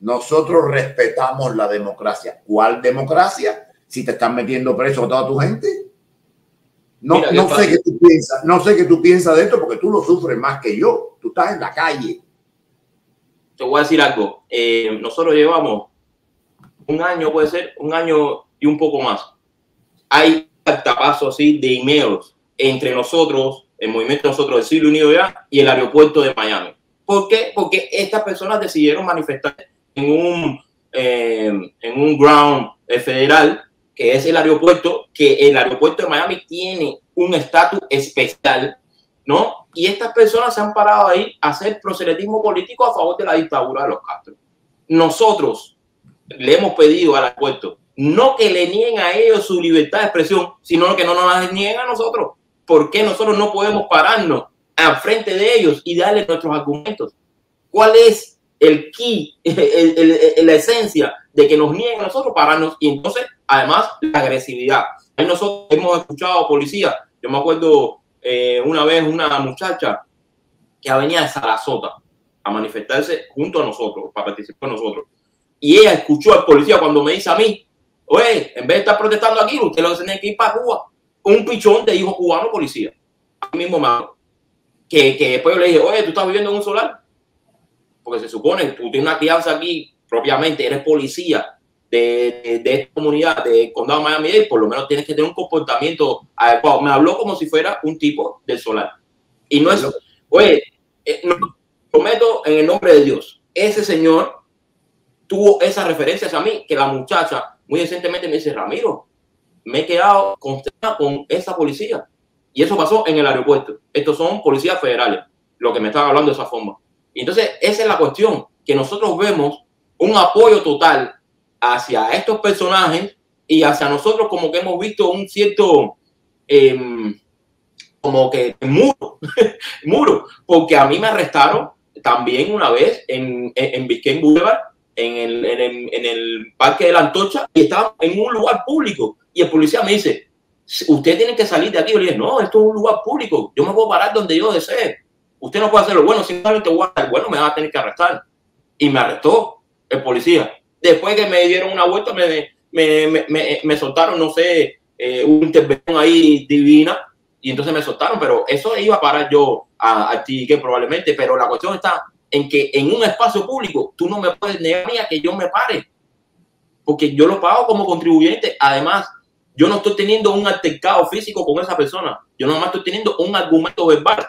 Nosotros respetamos la democracia. ¿Cuál democracia? Si te están metiendo preso a toda tu gente. No, no sé qué tú piensas, no sé qué tú piensas de esto porque tú lo sufres más que yo. Estás en la calle. Te voy a decir algo. Eh, nosotros llevamos un año puede ser, un año y un poco más, hay tapazo así de emails entre nosotros, el movimiento nosotros del Siglo Unido ya, y el aeropuerto de Miami. ¿Por qué? Porque estas personas decidieron manifestarse en un, eh, en un ground federal, que es el aeropuerto, que el aeropuerto de Miami tiene un estatus especial, ¿no? Y estas personas se han parado ahí a hacer proselitismo político a favor de la dictadura de los Castro. Nosotros le hemos pedido al aeropuerto no que le nieguen a ellos su libertad de expresión, sino que no nos la nieguen a nosotros. ¿Por qué nosotros no podemos pararnos al frente de ellos y darles nuestros argumentos? ¿Cuál es el key, la esencia de que nos nieguen a nosotros pararnos? Y entonces, además, la agresividad. Nosotros hemos escuchado a policía. Yo me acuerdo eh, una vez una muchacha que venía de Sarasota a manifestarse junto a nosotros, para participar con nosotros. Y ella escuchó al policía cuando me dice a mí, Oye, en vez de estar protestando aquí, usted lo tiene que ir para Cuba. Un pichón de hijo cubano policía. Mismo mano. Que, que después le dije, oye, tú estás viviendo en un solar. Porque se supone que tú tienes una crianza aquí propiamente, eres policía de, de, esta comunidad de condado Miami por lo menos tienes que tener un comportamiento adecuado. Me habló como si fuera un tipo del solar. Y no es, oye, eh, prometo en el nombre de Dios, ese señor tuvo esas referencias a mí, que la muchacha muy decentemente me dice, Ramiro, me he quedado con esa policía. Y eso pasó en el aeropuerto. Estos son policías federales, lo que me estaba hablando de esa forma. Y entonces, esa es la cuestión, que nosotros vemos un apoyo total hacia estos personajes y hacia nosotros como que hemos visto un cierto, em, como que muro, muro, porque a mí me arrestaron también una vez en, en, en Boulevard en el, en el, Parque de la Antorcha y estaba en un lugar público. Y el policía me dice, usted tiene que salir de aquí. Yo le dije, no, esto es un lugar público. Yo me puedo parar donde yo desee. Usted no puede hacerlo. Bueno, simplemente voy a bueno, me va a tener que arrestar. Y me arrestó el policía. Después que me dieron una vuelta, me, me, me, me soltaron, no sé, eh, una intervención ahí divina. Y entonces me soltaron, pero eso iba a parar yo a, a ti, que probablemente. Pero la cuestión está en que en un espacio público tú no me puedes negar a que yo me pare, porque yo lo pago como contribuyente. Además, yo no estoy teniendo un altercado físico con esa persona, yo nada más estoy teniendo un argumento verbal,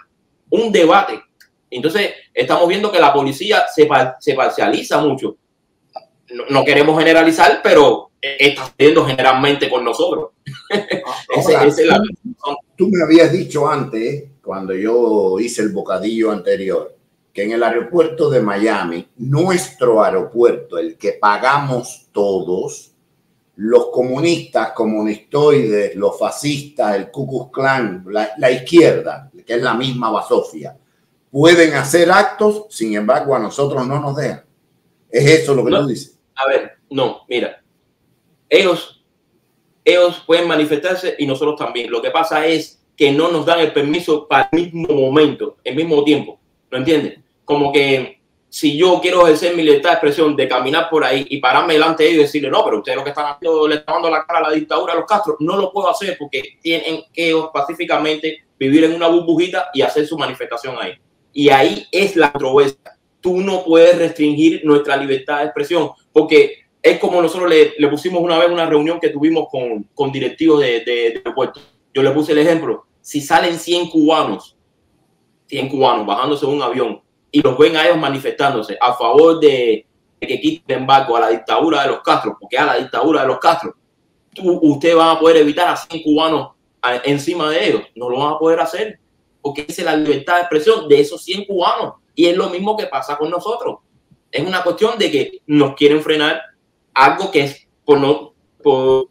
un debate. Entonces, estamos viendo que la policía se, se parcializa mucho. No, queremos generalizar, pero está sucediendo generalmente con nosotros. tú me habías dicho antes, cuando yo hice el bocadillo anterior, que en el aeropuerto de Miami, nuestro aeropuerto, el que pagamos todos, los comunistas, comunistoides, los fascistas, el Ku Klux Klan, la, izquierda, que es la misma basofia, pueden hacer actos, sin embargo a nosotros no nos dejan. Es eso lo que nos dice. A ver, no, mira, ellos, ellos pueden manifestarse y nosotros también. Lo que pasa es que no nos dan el permiso para el mismo momento, el mismo tiempo. ¿Lo entiendes? como que si yo quiero ejercer mi libertad de expresión, de caminar por ahí y pararme delante de ellos y decirle, no, pero ustedes lo que están haciendo, le están dando la cara a la dictadura a los Castro, no lo puedo hacer porque tienen que pacíficamente vivir en una burbujita y hacer su manifestación ahí. Y ahí es la controversia. Tú no puedes restringir nuestra libertad de expresión porque es como nosotros le, pusimos una vez una reunión que tuvimos con, con directivos de, de, puerto. Yo le puse el ejemplo, si salen 100 cubanos, 100 cubanos bajándose de un avión y los ven a ellos manifestándose a favor de, que quiten embargo a la dictadura de los Castro, porque a la dictadura de los Castro, tú, usted va a poder evitar a 100 cubanos encima de ellos. No lo van a poder hacer, porque es la libertad de expresión de esos 100 cubanos. Y es lo mismo que pasa con nosotros. Es una cuestión de que nos quieren frenar algo que es, por no,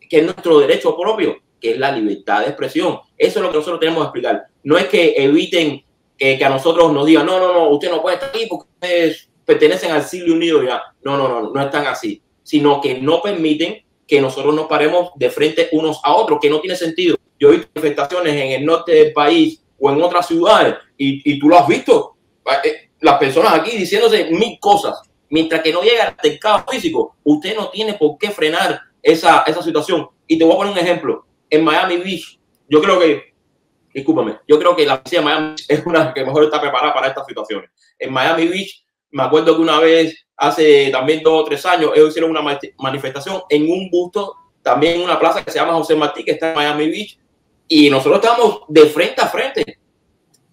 que es nuestro derecho propio, que es la libertad de expresión. Eso es lo que nosotros tenemos que explicar. No es que eviten que, a nosotros nos digan, no, no, no, usted no puede estar aquí porque ustedes pertenecen al siglo unido ya. No, no, no, no están así, sino que no permiten que nosotros nos paremos de frente unos a otros, que no tiene sentido. Yo he visto manifestaciones en el norte del país o en otras ciudades y, y tú lo has visto. Eh, las personas aquí diciéndose mil cosas, mientras que no llega al mercado físico, usted no tiene por qué frenar esa, esa situación. Y te voy a poner un ejemplo. En Miami Beach, yo creo que discúlpame, yo creo que la policía de Miami es una que mejor está preparada para estas situaciones. En Miami Beach, me acuerdo que una vez, hace también dos o tres años, ellos hicieron una manifestación en un busto también en una plaza que se llama José Martí, que está en Miami Beach, y nosotros estábamos de frente a frente.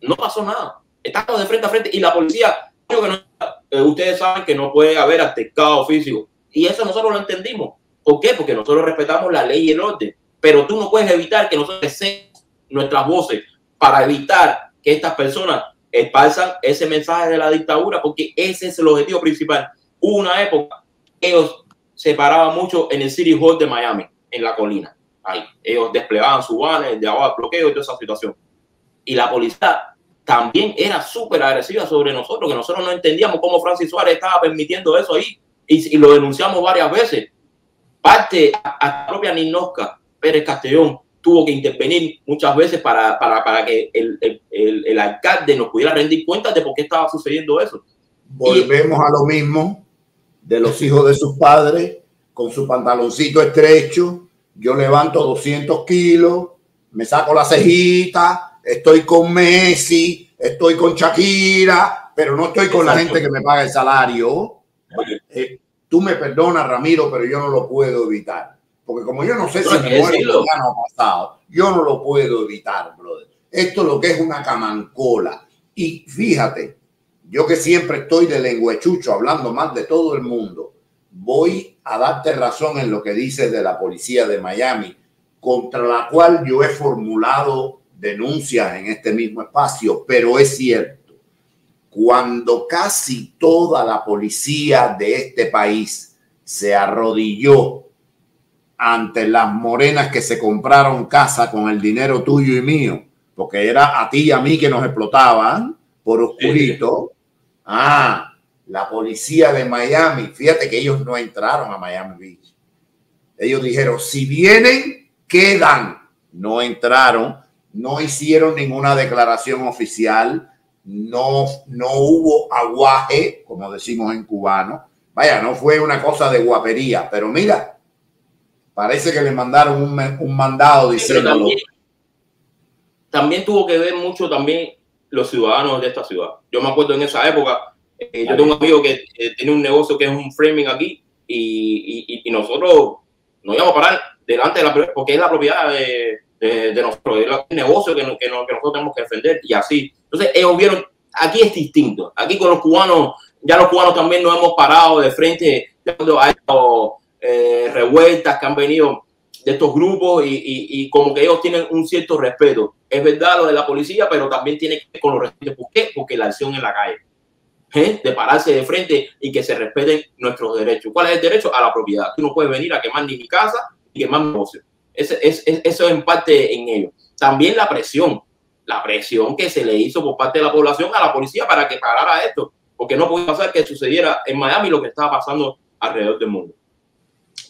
No pasó nada. Estábamos de frente a frente y la policía, que no, eh, ustedes saben que no puede haber atestado físico. Y eso nosotros lo entendimos. ¿Por qué? Porque nosotros respetamos la ley y el orden. Pero tú no puedes evitar que nosotros nuestras voces para evitar que estas personas esparzan ese mensaje de la dictadura, porque ese es el objetivo principal. Una época, ellos se paraban mucho en el City Hall de Miami, en la colina. Ahí, ellos desplegaban su de llevaban bloqueo y toda esa situación. Y la policía también era súper agresiva sobre nosotros, que nosotros no entendíamos cómo Francis Suárez estaba permitiendo eso ahí y, lo denunciamos varias veces. Parte a, la propia Ninosca Pérez Castellón tuvo que intervenir muchas veces para, para, para que el, el, el, alcalde nos pudiera rendir cuenta de por qué estaba sucediendo eso. Volvemos a lo mismo de los hijos de sus padres con su pantaloncito estrecho. Yo levanto 200 kilos, me saco la cejita, estoy con Messi, estoy con Shakira, pero no estoy con la gente que me paga el salario. Eh, tú me perdonas, Ramiro, pero yo no lo puedo evitar. Porque como yo no sé si me muero ha pasado, yo no lo puedo evitar, brother. Esto es lo que es una camancola. Y fíjate, yo que siempre estoy de lenguechucho hablando más de todo el mundo, voy a darte razón en lo que dices de la policía de Miami, contra la cual yo he formulado denuncias en este mismo espacio, pero es cierto, cuando casi toda la policía de este país se arrodilló ante las morenas que se compraron casa con el dinero tuyo y mío, porque era a ti y a mí que nos explotaban por oscurito. Ah, la policía de Miami, fíjate que ellos no entraron a Miami Beach. Ellos dijeron, si vienen, quedan. No entraron, no hicieron ninguna declaración oficial, no, no hubo aguaje, como decimos en cubano. Vaya, no fue una cosa de guapería, pero mira, Parece que le mandaron un, mandado diciendo. También, tuvo que ver mucho también los ciudadanos de esta ciudad. Yo me acuerdo en esa época, eh, yo tengo un amigo que eh, tiene un negocio que es un framing aquí y, nosotros nos íbamos a parar delante de la porque es la propiedad de, de, nosotros, negocio que, que, nosotros tenemos que defender y así. Entonces ellos vieron, aquí es distinto, aquí con los cubanos, ya los cubanos también nos hemos parado de frente cuando hay eh, revueltas que han venido de estos grupos y, como que ellos tienen un cierto respeto. Es verdad lo de la policía, pero también tiene que ver con los respetos. ¿Por qué? Porque la acción en la calle, ¿eh? de pararse de frente y que se respeten nuestros derechos. ¿Cuál es el derecho? A la propiedad. Tú no puedes venir a quemar ni mi casa ni quemar mi negocio. Ese, es, eso es en parte en ello. También la presión, la presión que se le hizo por parte de la población a la policía para que parara esto, porque no podía pasar que sucediera en Miami lo que estaba pasando alrededor del mundo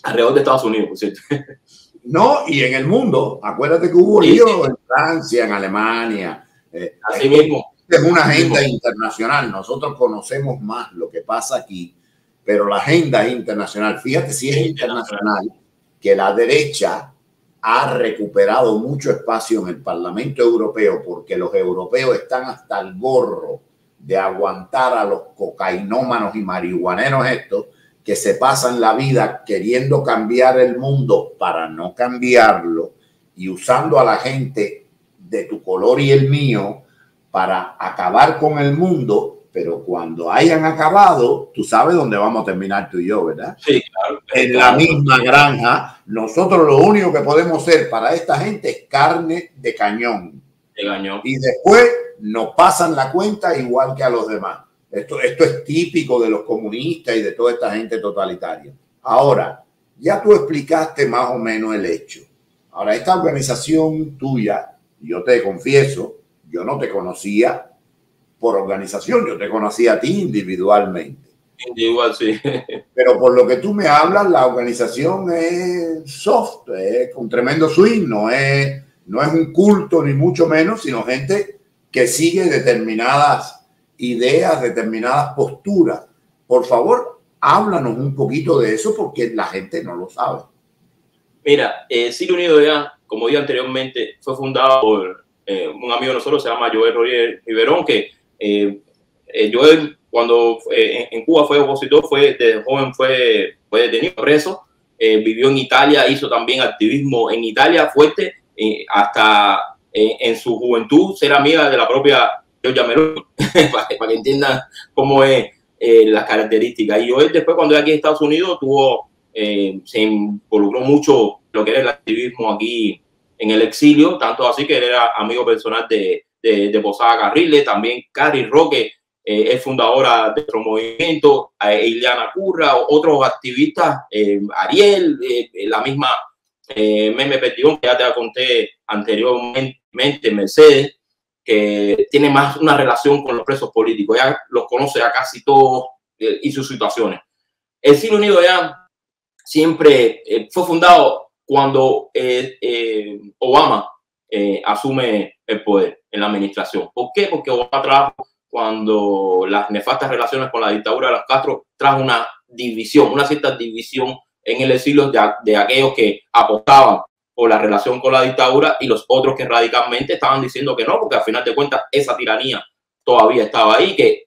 alrededor de Estados Unidos, por cierto. No, y en el mundo. Acuérdate que hubo lío en Francia, en Alemania. Eh, Así mismo. Es una agenda internacional. Nosotros conocemos más lo que pasa aquí, pero la agenda internacional. Fíjate si es internacional que la derecha ha recuperado mucho espacio en el Parlamento Europeo porque los europeos están hasta el gorro de aguantar a los cocainómanos y marihuaneros estos que se pasan la vida queriendo cambiar el mundo para no cambiarlo y usando a la gente de tu color y el mío para acabar con el mundo, pero cuando hayan acabado, tú sabes dónde vamos a terminar tú y yo, ¿verdad? Sí, claro. En la misma granja, nosotros lo único que podemos hacer para esta gente es carne de cañón. De cañón. Y después nos pasan la cuenta igual que a los demás. Esto, esto es típico de los comunistas y de toda esta gente totalitaria. Ahora, ya tú explicaste más o menos el hecho. Ahora, esta organización tuya, yo te confieso, yo no te conocía por organización, yo te conocía a ti individualmente. Individual, sí. Pero por lo que tú me hablas, la organización es soft, es un tremendo swing, no es, no es un culto ni mucho menos, sino gente que sigue determinadas ideas, determinadas posturas. Por favor, háblanos un poquito de eso porque la gente no lo sabe. Mira, eh, Unido ya, como dije anteriormente, fue fundado por eh, un amigo de nosotros, se llama Joel Rodríguez Riverón, que eh, eh Joel cuando en Cuba fue opositor, fue joven fue, fue detenido, preso, vivió en Italia, hizo también activismo en Italia fuerte, hasta en su juventud ser amiga de la propia Giorgia Meloni, para, para, que entiendan cómo es las características. Y hoy, después, cuando aquí en Estados Unidos, tuvo, se involucró mucho lo que era el activismo aquí en el exilio, tanto así que él era amigo personal de, de, de Posada Carriles, también Cari Roque eh, es fundadora de otro movimiento, eh, Ileana Curra, otros activistas, eh, Ariel, eh, la misma Meme Petión, que ya te conté anteriormente, Mercedes, que tiene más una relación con los presos políticos, ya los conoce a casi todos y sus situaciones. El Cine Unido ya siempre fue fundado cuando Obama eh, asume el poder en la administración. ¿Por qué? Porque Obama trajo, cuando las nefastas relaciones con la dictadura de los Castro, trajo una división, una cierta división en el exilio de, de aquellos que apostaban por la relación con la dictadura y los otros que radicalmente estaban diciendo que no, porque al final de cuentas esa tiranía todavía estaba ahí, que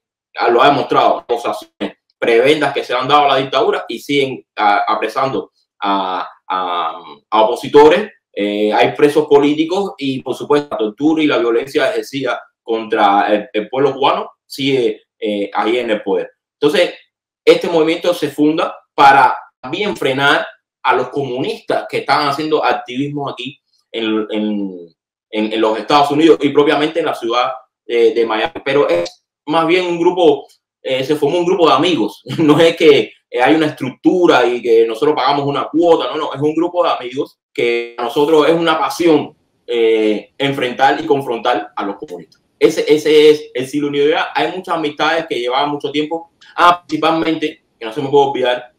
lo ha demostrado cosas prebendas que se han dado a la dictadura y siguen a, apresando a, a, a opositores, eh, hay presos políticos y, por supuesto, la tortura y la violencia ejercida contra el, el pueblo cubano sigue eh, ahí en el poder. Entonces, este movimiento se funda para también frenar a los comunistas que están haciendo activismo aquí en, en, en, en los Estados Unidos y propiamente en la ciudad de, de Miami. Pero es más bien un grupo, eh, se formó un grupo de amigos, no es que eh, hay una estructura y que nosotros pagamos una cuota, no, no, es un grupo de amigos que a nosotros es una pasión eh, enfrentar y confrontar a los comunistas. Ese, ese es el Silo Unido. Hay muchas amistades que llevaban mucho tiempo, ah, principalmente, que no se me puede olvidar,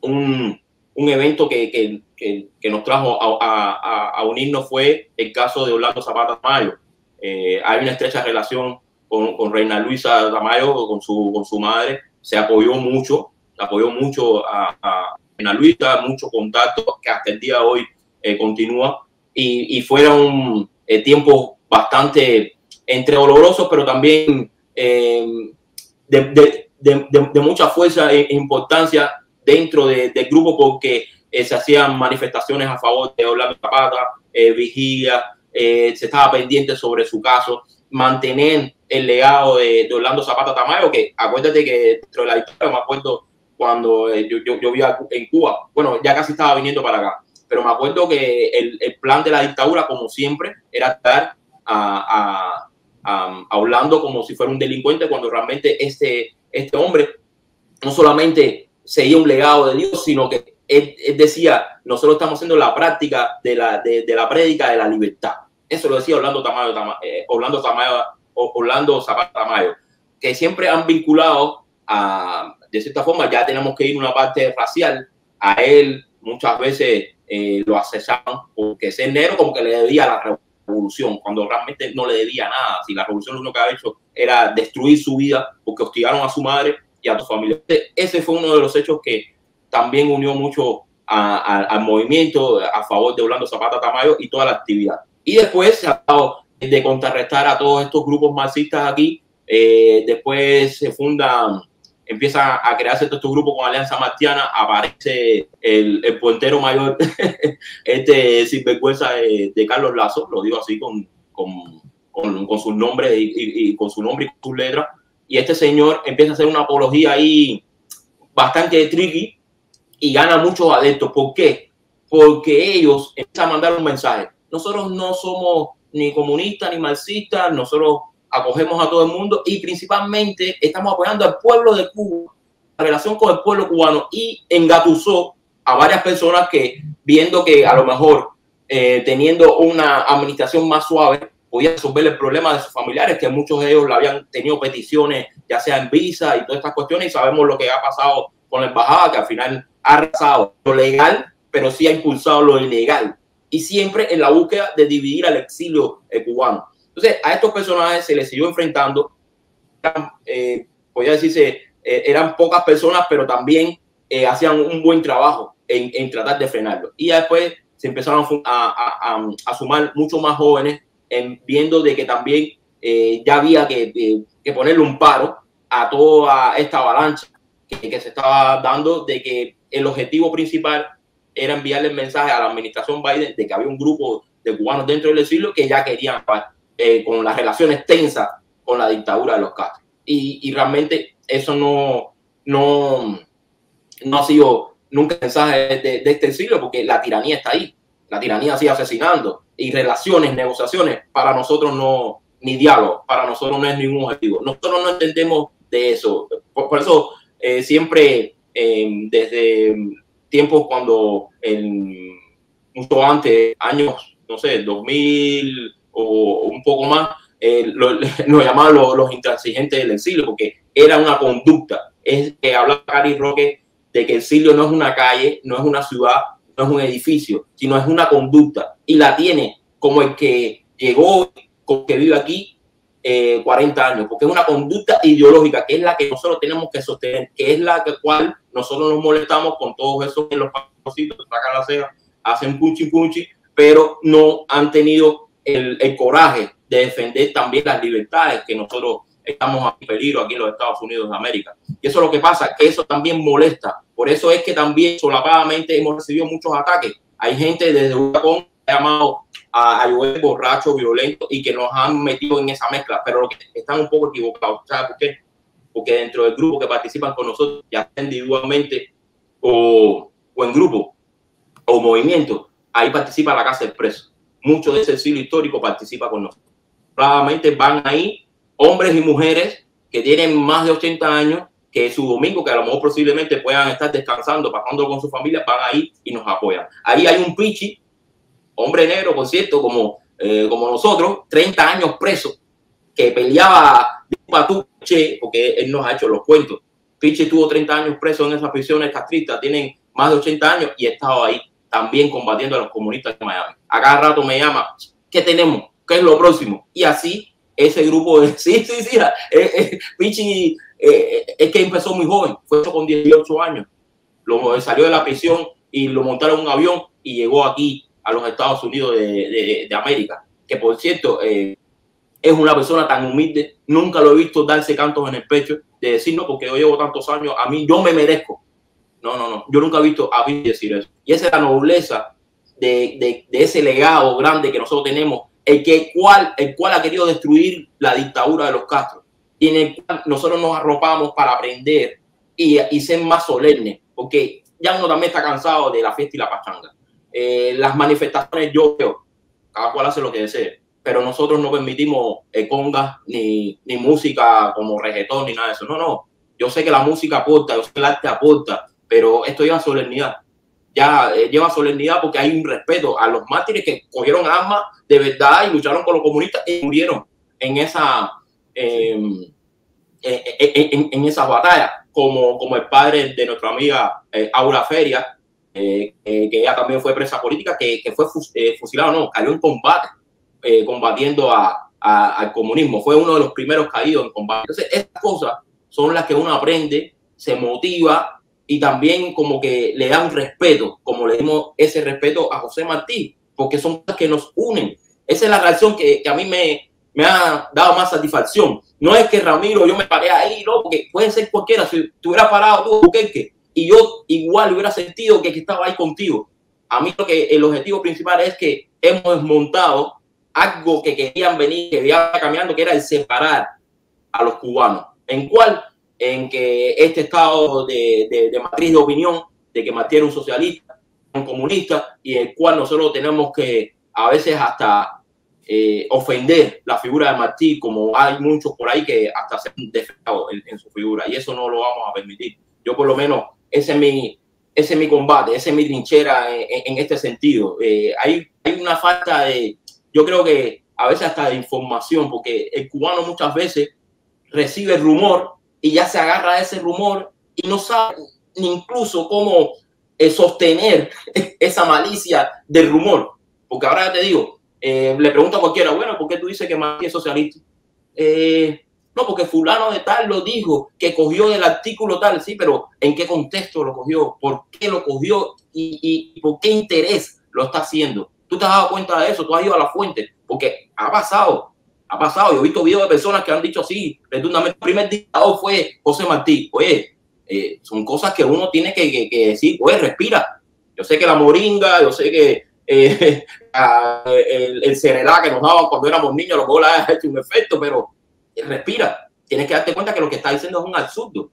un, un evento que, que, que, nos trajo a, a, a, unirnos fue el caso de Orlando Zapata Tamayo. Eh, hay una estrecha relación con, con Reina Luisa Tamayo, con su, con su madre, se apoyó mucho apoyó mucho a, a Ana Luisa, mucho contacto que hasta el día de hoy eh, continúa y, y fueron eh, tiempos bastante entre dolorosos, pero también eh, de, de, de, de, mucha fuerza e importancia dentro del grupo porque eh, se hacían manifestaciones a favor de Orlando Zapata, eh, vigía, se estaba pendiente sobre su caso, mantener el legado de, Orlando Zapata Tamayo, que acuérdate que dentro de la historia, me acuerdo cuando yo, yo, yo vivía en Cuba. Bueno, ya casi estaba viniendo para acá. Pero me acuerdo que el, el plan de la dictadura, como siempre, era estar a, a, a, a, Orlando como si fuera un delincuente, cuando realmente este, este hombre no solamente seguía un legado de Dios, sino que él, él decía, nosotros estamos haciendo la práctica de la, de, de la prédica de la libertad. Eso lo decía Orlando Tamayo, Tamayo eh, Orlando Tamayo, Orlando Zapata Tamayo, que siempre han vinculado a, de cierta forma ya tenemos que ir una parte racial. A él muchas veces eh, lo asesaban porque ese negro como que le debía la revolución, cuando realmente no le debía nada. Si la revolución lo único que había hecho era destruir su vida porque hostigaron a su madre y a su familia. Ese fue uno de los hechos que también unió mucho al movimiento a favor de Orlando Zapata Tamayo y toda la actividad. Y después se ha dado de contrarrestar a todos estos grupos marxistas aquí. Eh, después se fundan empieza a crearse todo este grupo con Alianza Martiana, aparece el, el puentero mayor, este sinvergüenza de, de, Carlos Lazo, lo digo así con, con, con, con sus nombres y, y, y, con su nombre y sus letras, y este señor empieza a hacer una apología ahí bastante tricky y gana muchos adeptos. ¿Por qué? Porque ellos empiezan a mandar un mensaje. Nosotros no somos ni comunistas ni marxistas, nosotros acogemos a todo el mundo y principalmente estamos apoyando al pueblo de Cuba, la relación con el pueblo cubano y engatusó a varias personas que viendo que a lo mejor eh, teniendo una administración más suave podía resolver el problema de sus familiares, que muchos de ellos le habían tenido peticiones, ya sea en visa y todas estas cuestiones, y sabemos lo que ha pasado con la embajada, que al final ha arrasado lo legal, pero sí ha impulsado lo ilegal, y siempre en la búsqueda de dividir al exilio eh, cubano. Entonces, a estos personajes se les siguió enfrentando. Eh, podría decirse, eh, eran pocas personas, pero también eh, hacían un buen trabajo en, en, tratar de frenarlo. Y después se empezaron a, a, a, sumar muchos más jóvenes, en, viendo de que también eh, ya había que, que, que, ponerle un paro a toda esta avalancha que, que, se estaba dando, de que el objetivo principal era enviarle el mensaje a la administración Biden de que había un grupo de cubanos dentro del exilio que ya querían eh, con las relaciones tensas con la dictadura de los Castro. Y, realmente eso no, no, no ha sido nunca el mensaje de, de, este exilio porque la tiranía está ahí. La tiranía sigue asesinando y relaciones, negociaciones, para nosotros no, ni diálogo, para nosotros no es ningún objetivo. Nosotros no entendemos de eso. Por, eso eh, siempre eh, desde tiempos cuando mucho antes, años, no sé, 2000 o un poco más, eh, lo, llamaban los, los, intransigentes del exilio, porque era una conducta. Es que habla Cari Roque de que el exilio no es una calle, no es una ciudad, no es un edificio, sino es una conducta. Y la tiene como el que llegó, como que vive aquí 40 eh, años, porque es una conducta ideológica que es la que nosotros tenemos que sostener, que es la que cual nosotros nos molestamos con todos esos en los pasitos, sacan la ceja, hacen punchi punchi, pero no han tenido el, coraje de defender también las libertades que nosotros estamos en peligro aquí en los Estados Unidos de América. Y eso es lo que pasa, que eso también molesta. Por eso es que también solapadamente hemos recibido muchos ataques. Hay gente desde Huracán llamado a, a borracho, violento y que nos han metido en esa mezcla, pero que están un poco equivocados. ¿Sabes por qué? Porque dentro del grupo que participan con nosotros, ya individualmente o, o en grupo o movimiento, ahí participa la Casa del Preso. Mucho de ese siglo histórico participa con nosotros. Probablemente van ahí hombres y mujeres que tienen más de 80 años, que su domingo, que a lo mejor posiblemente puedan estar descansando, pasando con su familia, van ahí y nos apoyan. Ahí hay un pichi hombre negro, por cierto, como, eh, como nosotros, 30 años preso, que peleaba Che, porque él nos ha hecho los cuentos. Pichi tuvo 30 años preso en esas prisiones castristas, tienen más de 80 años y he estado ahí también combatiendo a los comunistas de Miami. A cada rato me llama, ¿qué tenemos? ¿Qué es lo próximo? Y así ese grupo de... Sí, sí, sí, eh, eh, Pichi es que empezó muy joven, fue con 18 años. Lo, salió de la prisión y lo montaron en un avión y llegó aquí a los Estados Unidos de, de, América, que por cierto eh, es una persona tan humilde, nunca lo he visto darse cantos en el pecho, de decir no, porque yo llevo tantos años, a mí yo me merezco. No, no, no, yo nunca he visto a mí decir eso. Y esa es la nobleza de, de, ese legado grande que nosotros tenemos, el, que, cual, el cual ha querido destruir la dictadura de los Castro, y en el cual nosotros nos arropamos para aprender y, y ser más solemnes, porque ya uno también está cansado de la fiesta y la pachanga. Eh, las manifestaciones yo veo, cada cual hace lo que desee, pero nosotros no permitimos eh, congas ni, ni música como reggaetón ni nada de eso. No, no. Yo sé que la música aporta, yo sé que el arte aporta, pero esto lleva solemnidad. Ya eh, lleva solemnidad porque hay un respeto a los mártires que cogieron armas de verdad y lucharon con los comunistas y murieron en esa em, en, en, esas batallas, como, como el padre de nuestra amiga Aura Feria, eh, eh, que ella también fue presa política, que, fue eh, fusilado, no, cayó en combate, combatiendo a, al comunismo. Fue uno de los primeros caídos en combate. Entonces, estas cosas son las que uno aprende, se motiva y también como que le da un respeto, como le dimos ese respeto a José Martí, porque son las que nos unen. Esa es la reacción que, que a mí me, me ha dado más satisfacción. No es que Ramiro, yo me paré ahí, no, porque puede ser cualquiera. Si tuviera parado tú, que y yo igual hubiera sentido que, estaba ahí contigo. A mí lo que el objetivo principal es que hemos desmontado algo que querían venir, que veía cambiando, que era el separar a los cubanos. ¿En cuál? En que este estado de, matriz de opinión, de que Martí era un socialista, un comunista, y el cual nosotros tenemos que a veces hasta eh, ofender la figura de Martí, como hay muchos por ahí que hasta se han defecado en, su figura, y eso no lo vamos a permitir. Yo por lo menos ese es mi, ese es mi combate, ese es mi trinchera en, este sentido. Eh, hay, hay una falta de, yo creo que a veces hasta de información, porque el cubano muchas veces recibe rumor y ya se agarra a ese rumor y no sabe ni incluso cómo eh, sostener esa malicia del rumor. Porque ahora te digo, eh, le pregunto a cualquiera, bueno, ¿por qué tú dices que Martí es socialista? Eh, no, porque fulano de tal lo dijo, que cogió del artículo tal, sí, pero ¿en qué contexto lo cogió? ¿Por qué lo cogió? ¿Y, y por qué interés lo está haciendo? ¿Tú te has dado cuenta de eso? ¿Tú has ido a la fuente? Porque ha pasado, ha pasado. Yo he visto videos de personas que han dicho así, retundamente, el primer dictador fue José Martí. Oye, eh, son cosas que uno tiene que, decir, oye, respira, Yo sé que la moringa, yo sé que eh, el, el que nos daban cuando éramos niños, los goles ha hecho un efecto, pero respira. Tienes que darte cuenta que lo que está diciendo es un absurdo.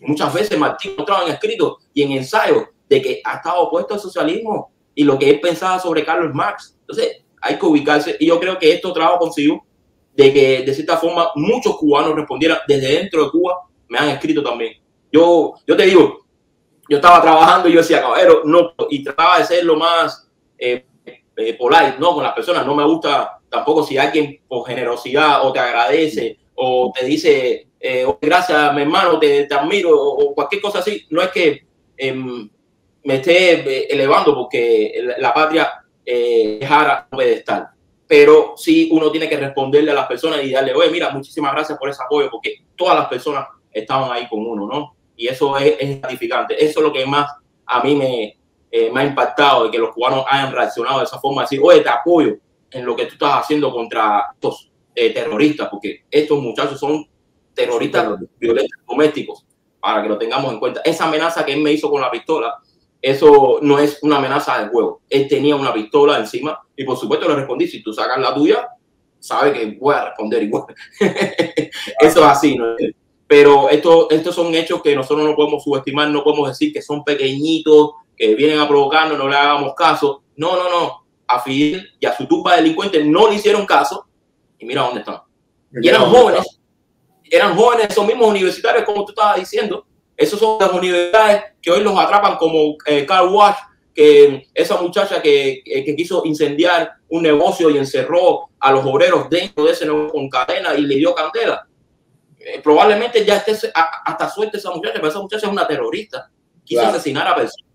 Muchas veces Martín mostraba en escrito y en ensayo de que ha estado opuesto al socialismo y lo que él pensaba sobre Carlos Marx. Entonces, hay que ubicarse y yo creo que esto trabajo consiguió de que de cierta forma muchos cubanos respondieran desde dentro de Cuba, me han escrito también. Yo, yo te digo, yo estaba trabajando y yo decía, caballero, no, y trataba de ser lo más eh, eh, polite, ¿no? Con las personas. No me gusta tampoco si alguien por generosidad o te agradece o te dice, eh, gracias, mi hermano, te, te admiro o, cualquier cosa así. No es que em, me esté elevando porque la, patria eh, dejara un pedestal. Pero sí uno tiene que responderle a las personas y darle, oye, mira, muchísimas gracias por ese apoyo porque todas las personas estaban ahí con uno, ¿no? Y eso es, es gratificante. Eso es lo que más a mí me, eh, me ha impactado de que los cubanos hayan reaccionado de esa forma, decir, oye, te apoyo en lo que tú estás haciendo contra estos eh, terroristas, porque estos muchachos son terroristas violentos domésticos, para que lo tengamos en cuenta. Esa amenaza que él me hizo con la pistola, eso no es una amenaza de juego. Él tenía una pistola encima y por supuesto le respondí, si tú sacas la tuya, sabe que voy a responder igual. eso es así, ¿no? Pero esto, estos son hechos que nosotros no podemos subestimar, no podemos decir que son pequeñitos, que vienen a provocarnos, no le hagamos caso. No, no, no. A Fidel y a su tumba delincuente no le hicieron caso y mira dónde están. Y eran jóvenes, eran jóvenes, esos mismos universitarios, como tú estabas diciendo. Esos son las universidades que hoy los atrapan como eh, Carl Wash, que esa muchacha que, que, quiso incendiar un negocio y encerró a los obreros dentro de ese negocio con cadena y le dio candela. Eh, probablemente ya esté hasta suerte esa muchacha, pero esa muchacha es una terrorista. Quiso asesinar a personas.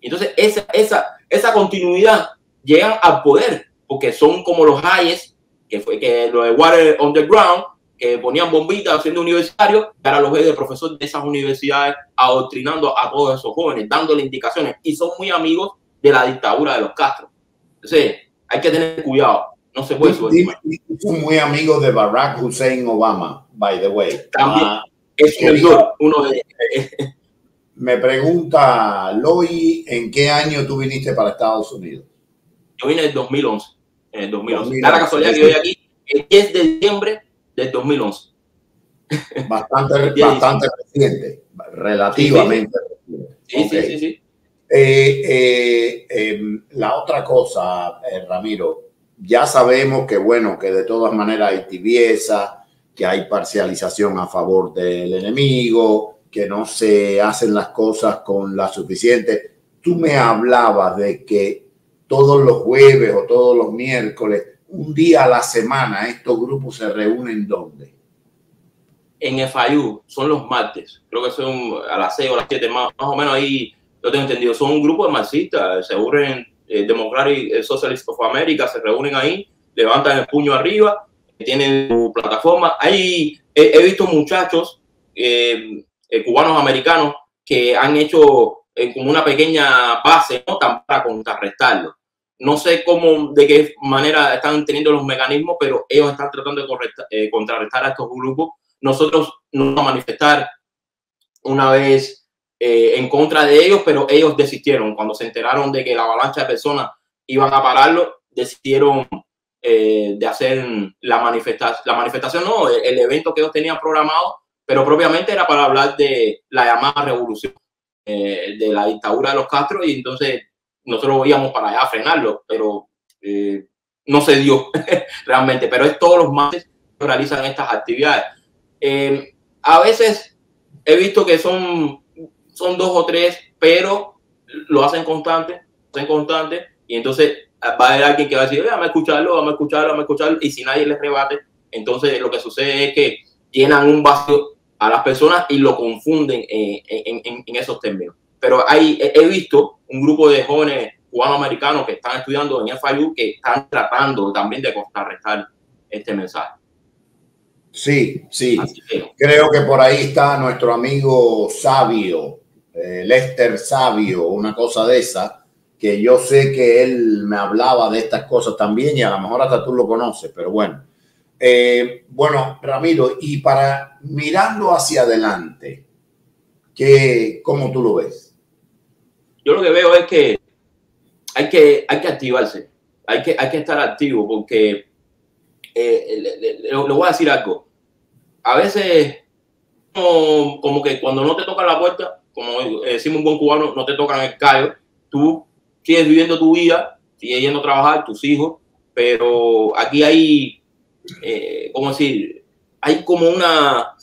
Entonces, esa, esa, esa continuidad llegan al poder, porque son como los Hayes, que fue que lo de Water Underground, que ponían bombitas haciendo universitarios, para los de profesores de esas universidades, adoctrinando a todos esos jóvenes, dándole indicaciones, y son muy amigos de la dictadura de los Castro. Entonces, hay que tener cuidado, no se puede subestimar. Son muy amigos de Barack Hussein Obama, by the way. También ah, es uno de me pregunta Loy, ¿en qué año tú viniste para Estados Unidos? Yo vine en 2011. En el 2011. la casualidad que yo aquí el 10 de diciembre del 2011. Bastante, bastante reciente, relativamente sí, Sí, sí, sí. Eh, eh, em, la otra cosa, eh, Ramiro, ya sabemos que, bueno, que de todas maneras hay tibieza, que hay parcialización a favor del enemigo, que no se hacen las cosas con la suficiente. Tú me hablabas de que todos los jueves o todos los miércoles, un día a la semana, estos grupos se reúnen ¿dónde? En FIU, son los martes, creo que son a las 6 o las 7, más, o menos ahí lo tengo entendido. Son un grupo de marxistas, se reúnen eh, Democratic Socialist of America, se reúnen ahí, levantan el puño arriba, tienen su plataforma. Ahí he, visto muchachos eh, eh, cubanos americanos que han hecho eh, como una pequeña base ¿no? para contrarrestarlo. No sé cómo, de qué manera están teniendo los mecanismos, pero ellos están tratando de eh, contrarrestar a estos grupos. Nosotros nos vamos a manifestar una vez en contra de ellos, pero ellos desistieron. Cuando se enteraron de que la avalancha de personas iban a pararlo, decidieron de hacer la manifestación, la manifestación, no, el evento que ellos tenían programado pero propiamente era para hablar de la llamada revolución, eh, de la dictadura de los Castro, y entonces nosotros íbamos para allá a frenarlo, pero eh, no se dio realmente. Pero es todos los martes que realizan estas actividades. Eh, a veces he visto que son, son dos o tres, pero lo hacen constante, lo hacen constante, y entonces va a haber alguien que va a decir, vamos a escucharlo, vamos a escucharlo, vamos a escucharlo, y si nadie les rebate, entonces lo que sucede es que llenan un vacío a las personas y lo confunden en, en, en esos términos. Pero hay, he visto un grupo de jóvenes cubano-americanos que están estudiando en FIU que están tratando también de contrarrestar este mensaje. Sí, sí. Creo que por ahí está nuestro amigo Sabio, eh, Lester Sabio, una cosa de esa, que yo sé que él me hablaba de estas cosas también y a lo mejor hasta tú lo conoces, pero bueno. Eh, bueno, Ramiro, y para mirando hacia adelante, ¿qué, ¿cómo tú lo ves? Yo lo que veo es que hay que, hay que activarse, hay que, hay que estar activo porque eh, le, voy a decir algo. A veces, como, como, que cuando no te tocan la puerta, como decimos un buen cubano, no te tocan el callo, tú sigues viviendo tu vida, sigues yendo a trabajar, tus hijos, pero aquí hay, eh, ¿cómo decir? Hay como una,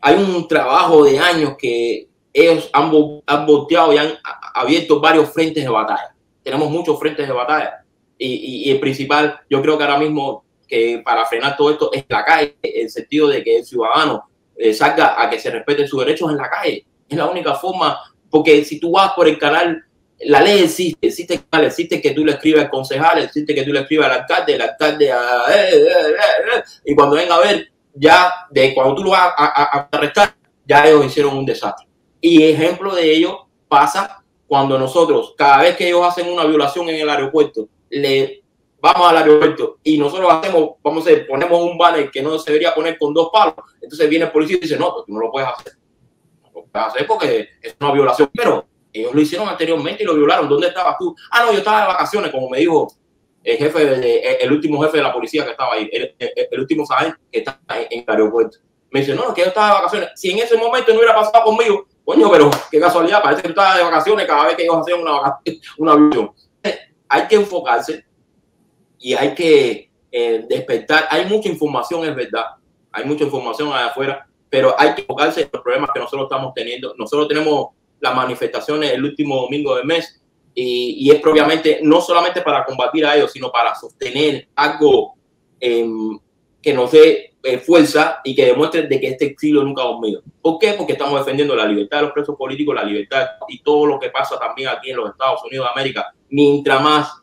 hay un trabajo de años que ellos han, han volteado y han abierto varios frentes de batalla. Tenemos muchos frentes de batalla. Y, y, el principal, yo creo que ahora mismo, que para frenar todo esto es la calle, en el sentido de que el ciudadano eh, salga a que se respeten sus derechos en la calle. Es la única forma, porque si tú vas por el canal, la ley existe, existe, existe que tú le escribas al concejal, existe que tú le escribas al alcalde, el alcalde, a, eh, eh, y cuando venga a ver, ya de cuando tú lo vas a arrestar, ya ellos hicieron un desastre. Y ejemplo de ello pasa cuando nosotros, cada vez que ellos hacen una violación en el aeropuerto, le vamos al aeropuerto y nosotros hacemos, vamos a decir, ponemos un banner que no se debería poner con dos palos, entonces viene el policía y dice, no, pues tú no lo puedes hacer. No lo puedes hacer porque es una violación, pero ellos lo hicieron anteriormente y lo violaron. ¿Dónde estabas tú? Ah, no, yo estaba de vacaciones, como me dijo el jefe, de, el último jefe de la policía que estaba ahí, el, último saben que está en el aeropuerto. Me dice, no, que yo estaba de vacaciones. Si en ese momento no hubiera pasado conmigo, coño, pero qué casualidad, parece que tú estabas de vacaciones cada vez que ellos hacían una, una avión. Hay que enfocarse y hay que eh, despertar. Hay mucha información, es verdad. Hay mucha información allá afuera, pero hay que enfocarse en los problemas que nosotros estamos teniendo. Nosotros tenemos las manifestaciones el último domingo del mes y, y es propiamente no solamente para combatir a ellos, sino para sostener algo eh, que nos dé eh, fuerza y que demuestre de que este exilio nunca ha dormido. ¿Por qué? Porque estamos defendiendo la libertad de los presos políticos, la libertad y todo lo que pasa también aquí en los Estados Unidos de América. Mientras más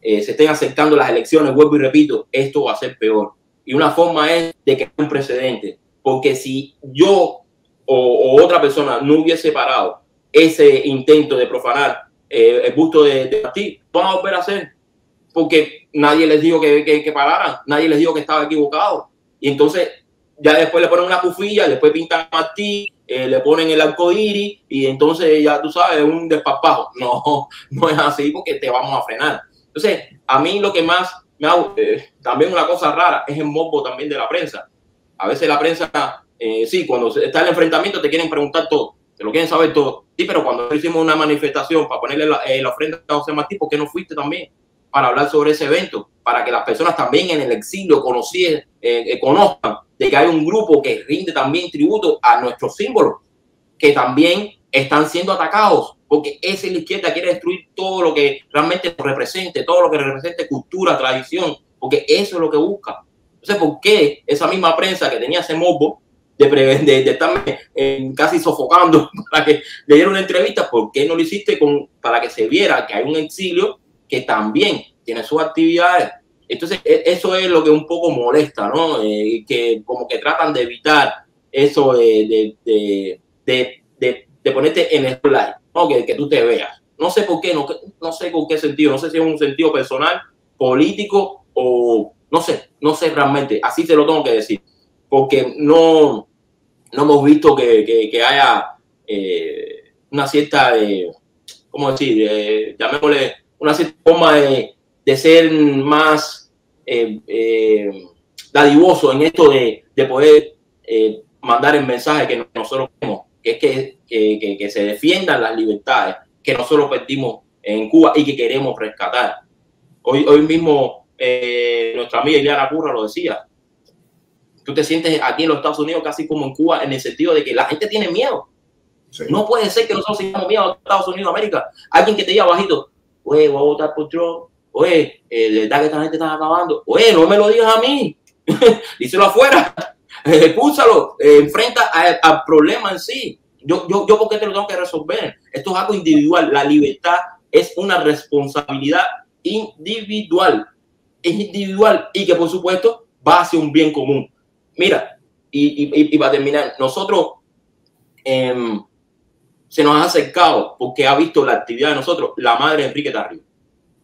eh, se estén aceptando las elecciones, vuelvo y repito, esto va a ser peor. Y una forma es de que un precedente, porque si yo o, otra persona no hubiese parado ese intento de profanar eh, el busto de, de ti, van a volver a hacer porque nadie les dijo que, que, que pararan, nadie les dijo que estaba equivocado. Y entonces ya después le ponen una cufilla, después pintan a ti, eh, le ponen el arco iris y entonces ya tú sabes, un despapajo. No, no es así porque te vamos a frenar. Entonces, a mí lo que más me ha, eh, también una cosa rara es el morbo también de la prensa. A veces la prensa, eh, sí, cuando está el enfrentamiento te quieren preguntar todo, te lo quieren saber todo. Sí, pero cuando hicimos una manifestación para ponerle la, la ofrenda a José Martí, ¿por qué no fuiste también? Para hablar sobre ese evento, para que las personas también en el exilio conocieran, eh, eh, conozcan de que hay un grupo que rinde también tributo a nuestros símbolos, que también están siendo atacados, porque esa izquierda quiere destruir todo lo que realmente represente, todo lo que represente cultura, tradición, porque eso es lo que busca. Entonces, ¿por qué esa misma prensa que tenía ese mobo de, de, de estarme eh, casi sofocando para que le dieran una entrevista, ¿por qué no lo hiciste con, para que se viera que hay un exilio que también tiene sus actividades. Entonces, e, eso es lo que un poco molesta, ¿no? Eh, que como que tratan de evitar eso de, de, de, de ponerte en el live, ¿no? Que, que, tú te veas. No sé por qué, no, no sé con qué sentido, no sé si es un sentido personal, político o no sé, no sé realmente, así te lo tengo que decir, porque no, no hemos visto que, que, que haya eh, una cierta, eh, ¿cómo decir? Eh, llamémosle una cierta forma de, de ser más eh, eh, dadivoso en esto de, de poder eh, mandar el mensaje que nosotros queremos, que es que, que, que, se defiendan las libertades que nosotros perdimos en Cuba y que queremos rescatar. Hoy, hoy mismo nuestra amiga Ileana Curra lo decía. Tú te sientes aquí en los Estados Unidos casi como en Cuba en el sentido de que la gente tiene miedo. No puede ser que nosotros tengamos miedo a Estados Unidos, América. Alguien que te diga bajito, oye, voy a votar por Trump, oye, eh, verdad que esta gente está acabando, oye, no me lo digas a mí, díselo afuera, expúlsalo, eh, enfrenta al problema en sí. Yo, yo, yo, ¿por qué te lo tengo que resolver? Esto es algo individual. La libertad es una responsabilidad individual. Es individual y que, por supuesto, va hacia un bien común. Mira, y, y, y para terminar, nosotros eh, se nos ha acercado porque ha visto la actividad de nosotros, la madre de Enrique Tarrio,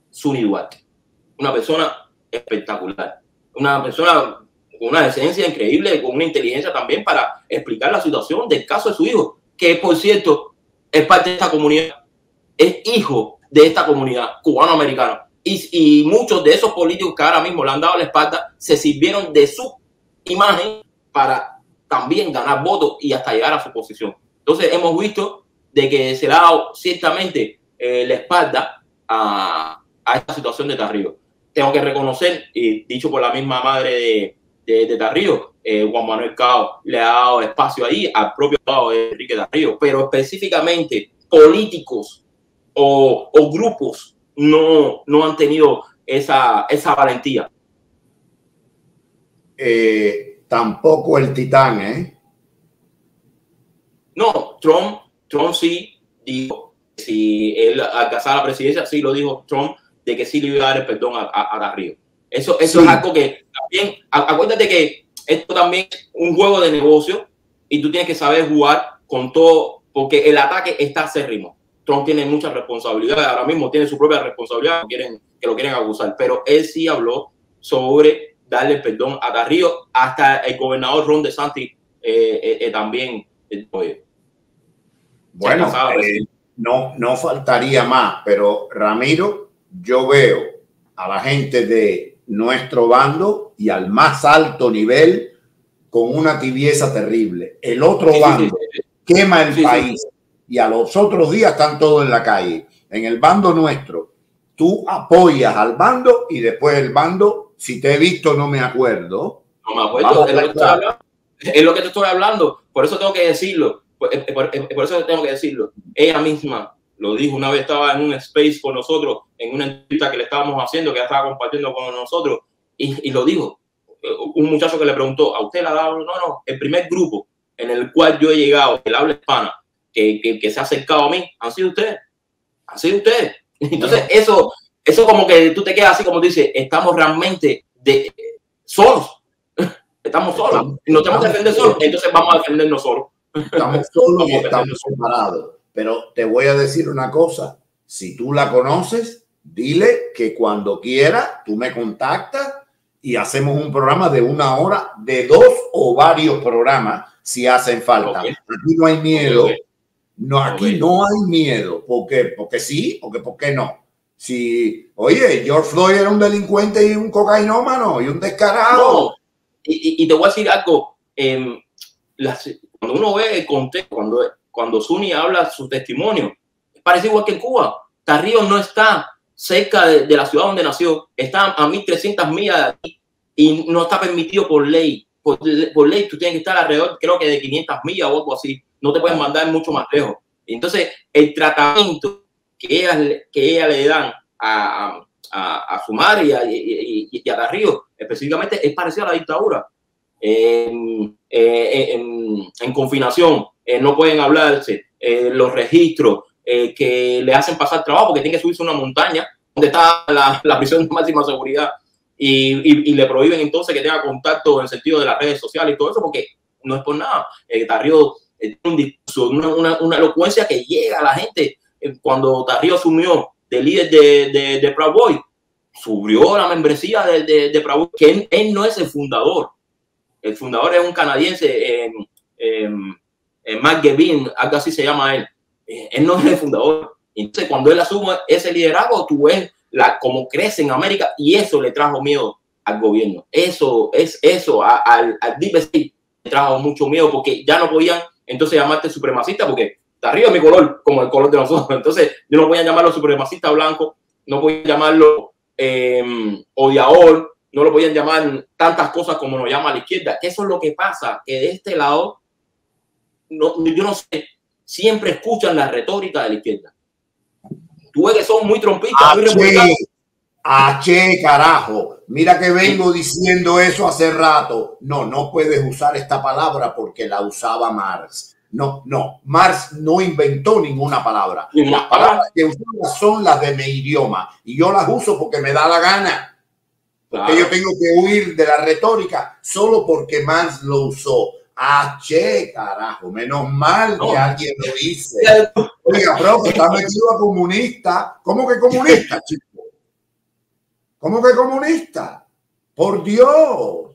Suni Duarte. Una persona espectacular, una persona con una decencia increíble, con una inteligencia también para explicar la situación del caso de su hijo, que por cierto es parte de esta comunidad. es hijo de esta comunidad cubano-americana. Y, y, muchos de esos políticos que ahora mismo le han dado la espalda se sirvieron de su imagen para también ganar votos y hasta llegar a su posición. Entonces hemos visto de que se le ha dado ciertamente eh, la espalda a, a, esta situación de Tarrío. Tengo que reconocer, y dicho por la misma madre de, de, de Tarrío, eh, Juan Manuel Cao le ha dado espacio ahí al propio Cao de Enrique Tarrío, pero específicamente políticos o, o grupos no, no han tenido esa, esa valentía. Eh, tampoco el titán, ¿eh? No, Trump, Trump sí dijo, si él alcanzara la presidencia, sí lo dijo Trump, de que sí le iba a dar el perdón a, a, a Río. Eso, eso sí. es algo que también, acuérdate que esto también es un juego de negocio y tú tienes que saber jugar con todo, porque el ataque está acérrimo. Trump tiene mucha responsabilidad, ahora mismo tiene su propia responsabilidad, quieren, que lo quieren abusar, pero él sí habló sobre darle perdón a Carrillo, hasta el gobernador Ron DeSantis eh, eh, eh, también. Bueno, eh, no, no faltaría más, pero Ramiro, yo veo a la gente de nuestro bando y al más alto nivel con una tibieza terrible. El otro sí, bando sí, sí, quema el país y a los otros días están todos en la calle. En el bando nuestro, tú apoyas al bando y después el bando, si te he visto, no me acuerdo. No me acuerdo, es lo, que estoy hablando, es lo que te estoy hablando. Por eso tengo que decirlo. Por, por, por eso tengo que decirlo. Ella misma lo dijo una vez, estaba en un space con nosotros, en una entrevista que le estábamos haciendo, que ella estaba compartiendo con nosotros, y, y lo dijo. Un muchacho que le preguntó, ¿a usted le ha dado? No, no, el primer grupo en el cual yo he llegado, el habla hispana, que, que, que, se ha acercado a mí, han sido ustedes. Han sido ustedes. Entonces, eso, eso como que tú te quedas así como dices, estamos realmente de, solos. Estamos solos. Nos tenemos que defender solos. Entonces vamos a defendernos solos. Estamos solos y estamos separados. Pero te voy a decir una cosa. Si tú la conoces, dile que cuando quiera tú me contactas y hacemos un programa de una hora, de dos o varios programas si hacen falta. Okay. Aquí no hay miedo. Okay. No, aquí okay. no hay miedo. ¿Por qué? Porque sí, porque ¿por qué no? Si, oye, George Floyd era un delincuente y un cocainómano y un descarado. No. Y, y, te voy a decir algo. Eh, las, cuando uno ve el contexto, cuando, cuando Zuni habla su testimonio, parece igual que en Cuba. Tarrío no está cerca de, de, la ciudad donde nació, está a 1300 millas de aquí y no está permitido por ley. Por, por, ley, tú tienes que estar alrededor, creo que de 500 millas o algo así. No te pueden mandar mucho más lejos. Entonces, el tratamiento que ella, que ella le dan a, a, a su madre y a, y, y a Tarrío, específicamente, es parecido a la dictadura. En, en, confinación, eh, no pueden hablarse, eh, los registros, eh, que le hacen pasar trabajo porque tiene que subirse a una montaña donde está la, la prisión de máxima seguridad y, y, y, le prohíben entonces que tenga contacto en el sentido de las redes sociales y todo eso porque no es por nada. Eh, Tarrio eh, tiene un discurso, una, una, una, elocuencia que llega a la gente. Eh, cuando Tarrio asumió de líder de, de, Proud Boy, subió la membresía de, de, Proud Boy, que él, no es el fundador. El fundador es un canadiense, eh, eh, Mark Gevin, algo así se llama él eh, él no es el fundador. Entonces, cuando él asume ese liderazgo, tú ves la, cómo crece en América y eso le trajo miedo al gobierno. Eso, es eso, a, al, al DPC le trajo mucho miedo porque ya no podían entonces llamarte supremacista porque está arriba mi color, como el color de nosotros. Entonces, yo no voy a llamarlo supremacista blanco, no voy a llamarlo eh, odiador, no lo podían llamar tantas cosas como nos llama la izquierda. Eso es lo que pasa, que de este lado, no, yo no sé, siempre escuchan la retórica de la izquierda. Tú ves que son muy trompistas, muy republicanos. H, carajo. Mira que vengo diciendo eso hace rato. No, no puedes usar esta palabra porque la usaba Marx. No, no. Marx no inventó ninguna palabra. Las palabras que usaba son las de mi idioma y yo las uso porque me da la gana. Porque claro. yo tengo que huir de la retórica solo porque Marx lo usó. Ah, che, carajo, menos mal no. que alguien lo dice. Oiga, profe, está metido a comunista. ¿Cómo que comunista, chico? ¿Cómo que comunista? Por Dios.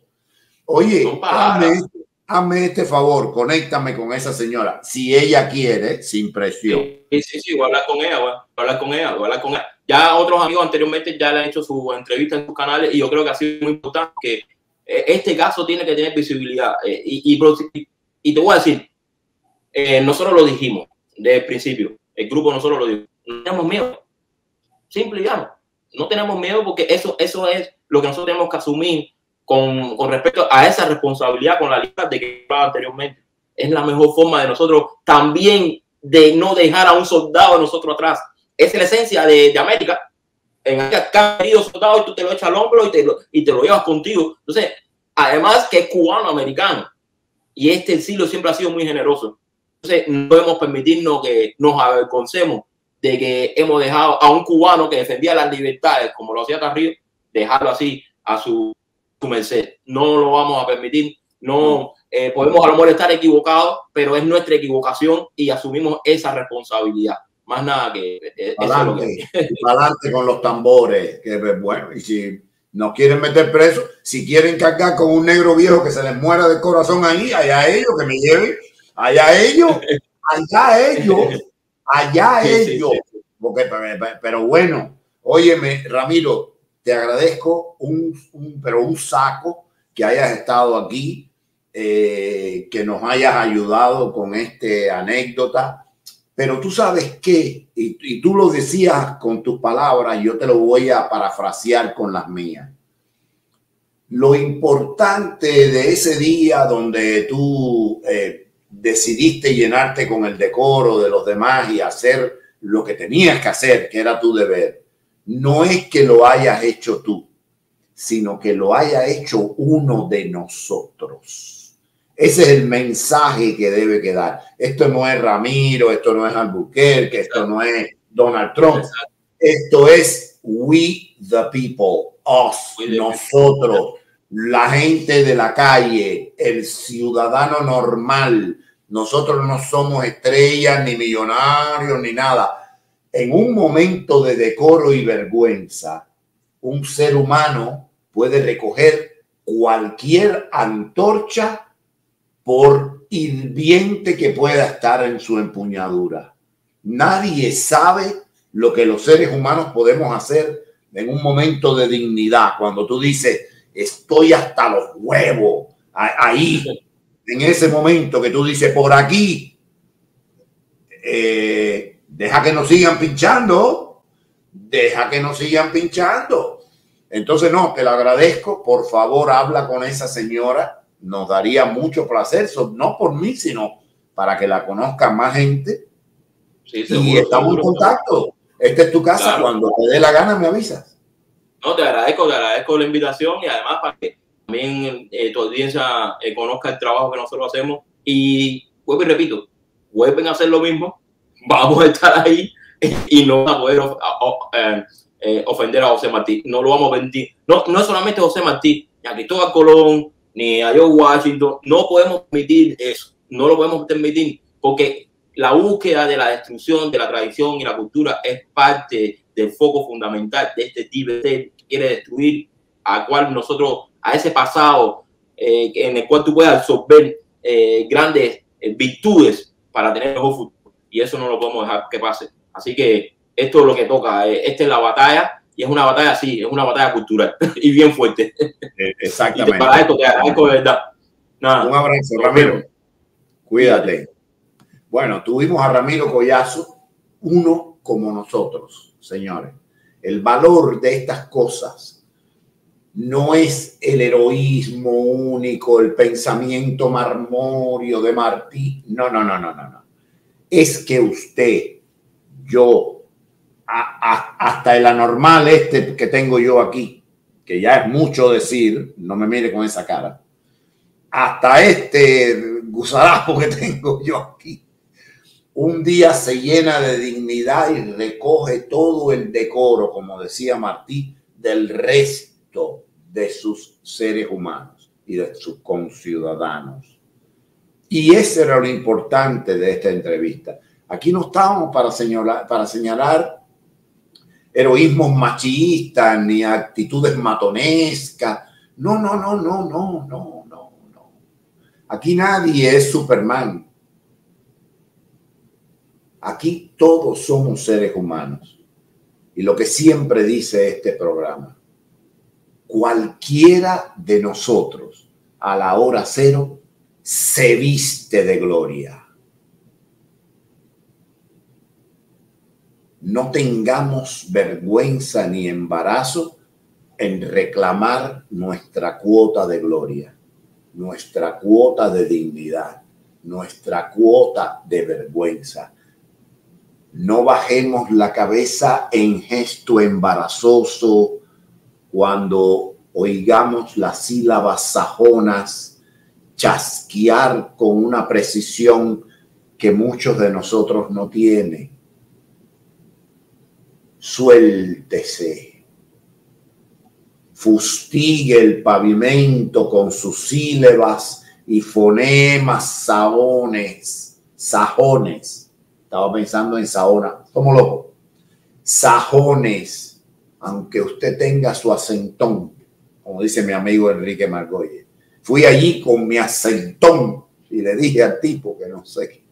Oye, hazme, hazme este favor, conéctame con esa señora, si ella quiere, sin presión. Sí, sí, sí, voy a hablar con ella, voy a hablar con ella, voy a hablar con ella. Ya otros amigos anteriormente ya le han hecho su entrevista en sus canales y yo creo que ha sido muy importante que eh, este caso tiene que tener visibilidad. Eh, y, y, te voy a decir, eh, nosotros lo dijimos desde el principio, el grupo nosotros lo dijimos, no tenemos miedo, simple y llano, no tenemos miedo porque eso, eso es lo que nosotros tenemos que asumir con, con respecto a esa responsabilidad con la libertad de que hablaba anteriormente. Es la mejor forma de nosotros también de no dejar a un soldado nosotros atrás. Es la esencia de, de América. En América, querido soldado, y tú te lo echas al hombro y te lo, y te lo llevas contigo. Entonces, además que es cubano-americano. Y este siglo siempre ha sido muy generoso. Entonces, no podemos permitirnos que nos avergoncemos de que hemos dejado a un cubano que defendía las libertades, como lo hacía Carrillo, dejarlo así a su tu merced. No lo vamos a permitir. No eh, podemos a lo mejor estar equivocados, pero es nuestra equivocación y asumimos esa responsabilidad. Más nada que. Eh, adelante, adelante con los tambores. Que bueno, y si nos quieren meter presos, si quieren cargar con un negro viejo que se les muera de corazón ahí, allá ellos que me lleven, allá ellos, allá ellos, allá ellos. Porque, pero bueno, óyeme, Ramiro, te agradezco un, pero un saco que hayas estado aquí, eh, que nos hayas ayudado con esta anécdota. Pero tú sabes qué, y, y, tú lo decías con tus palabras, yo te lo voy a parafrasear con las mías. Lo importante de ese día donde tú eh, decidiste llenarte con el decoro de los demás y hacer lo que tenías que hacer, que era tu deber, no es que lo hayas hecho tú, sino que lo haya hecho uno de nosotros. Ese es el mensaje que debe quedar. Esto no es Ramiro, esto no es Albuquerque, esto no es Donald Trump. Esto es we the people, us, nosotros, la gente de la calle, el ciudadano normal. Nosotros no somos estrellas, ni millonarios, ni nada en un momento de decoro y vergüenza, un ser humano puede recoger cualquier antorcha por hirviente que pueda estar en su empuñadura. Nadie sabe lo que los seres humanos podemos hacer en un momento de dignidad, cuando tú dices, estoy hasta los huevos, ahí, en ese momento que tú dices, por aquí, eh, Deja que nos sigan pinchando. Deja que nos sigan pinchando. Entonces, no, te lo agradezco. Por favor, habla con esa señora. Nos daría mucho placer, no por mí, sino para que la conozca más gente. Sí, y estamos en contacto. Esta es tu casa. Cuando te dé la gana, me avisas. No, te agradezco, te agradezco la invitación y además para que también eh, tu audiencia eh, conozca el trabajo que nosotros hacemos. Y vuelvo y repito, vuelven a hacer lo mismo vamos a estar ahí y no vamos a poder eh, eh, ofender a José Martí. No lo vamos a mentir. No, no solamente José Martí, a Cristóbal Colón, ni a Joe Washington. No podemos permitir eso. No lo podemos permitir porque la búsqueda de la destrucción de la tradición y la cultura es parte del foco fundamental de este tipo que quiere destruir a cual nosotros, a ese pasado eh, en el cual tú puedas absorber grandes virtudes para tener mejor futuro y eso no lo podemos dejar que pase. Así que esto es lo que toca. Eh, esta es la batalla y es una batalla, sí, es una batalla cultural y bien fuerte. Eh, exactamente. para esto te agradezco de verdad. Un abrazo, Ramiro. Cuídate. Bueno, tuvimos a Ramiro Collazo, uno como nosotros, señores. El valor de estas cosas no es el heroísmo único, el pensamiento marmorio de Martí. No, no, no, no, no, no es que usted, yo, hasta el anormal este que tengo yo aquí, que ya es mucho decir, no me mire con esa cara, hasta este gusarajo que tengo yo aquí, un día se llena de dignidad y recoge todo el decoro, como decía Martí, del resto de sus seres humanos y de sus conciudadanos. Y ese era lo importante de esta entrevista. Aquí no estábamos para señalar, para señalar heroísmos machistas ni actitudes matonescas. No, no, no, no, no, no, no, no. Aquí nadie es Superman. Aquí todos somos seres humanos. Y lo que siempre dice este programa, cualquiera de nosotros a la hora cero se viste de gloria. No tengamos vergüenza ni embarazo en reclamar nuestra cuota de gloria, nuestra cuota de dignidad, nuestra cuota de vergüenza. No bajemos la cabeza en gesto embarazoso cuando oigamos las sílabas sajonas chasquear con una precisión que muchos de nosotros no tienen. Suéltese, fustigue el pavimento con sus sílabas y fonemas saones, sajones. Estaba pensando en saona, como loco. Sajones, aunque usted tenga su acentón, como dice mi amigo Enrique Margolle. Fui allí con mi acentón y le dije al tipo que no sé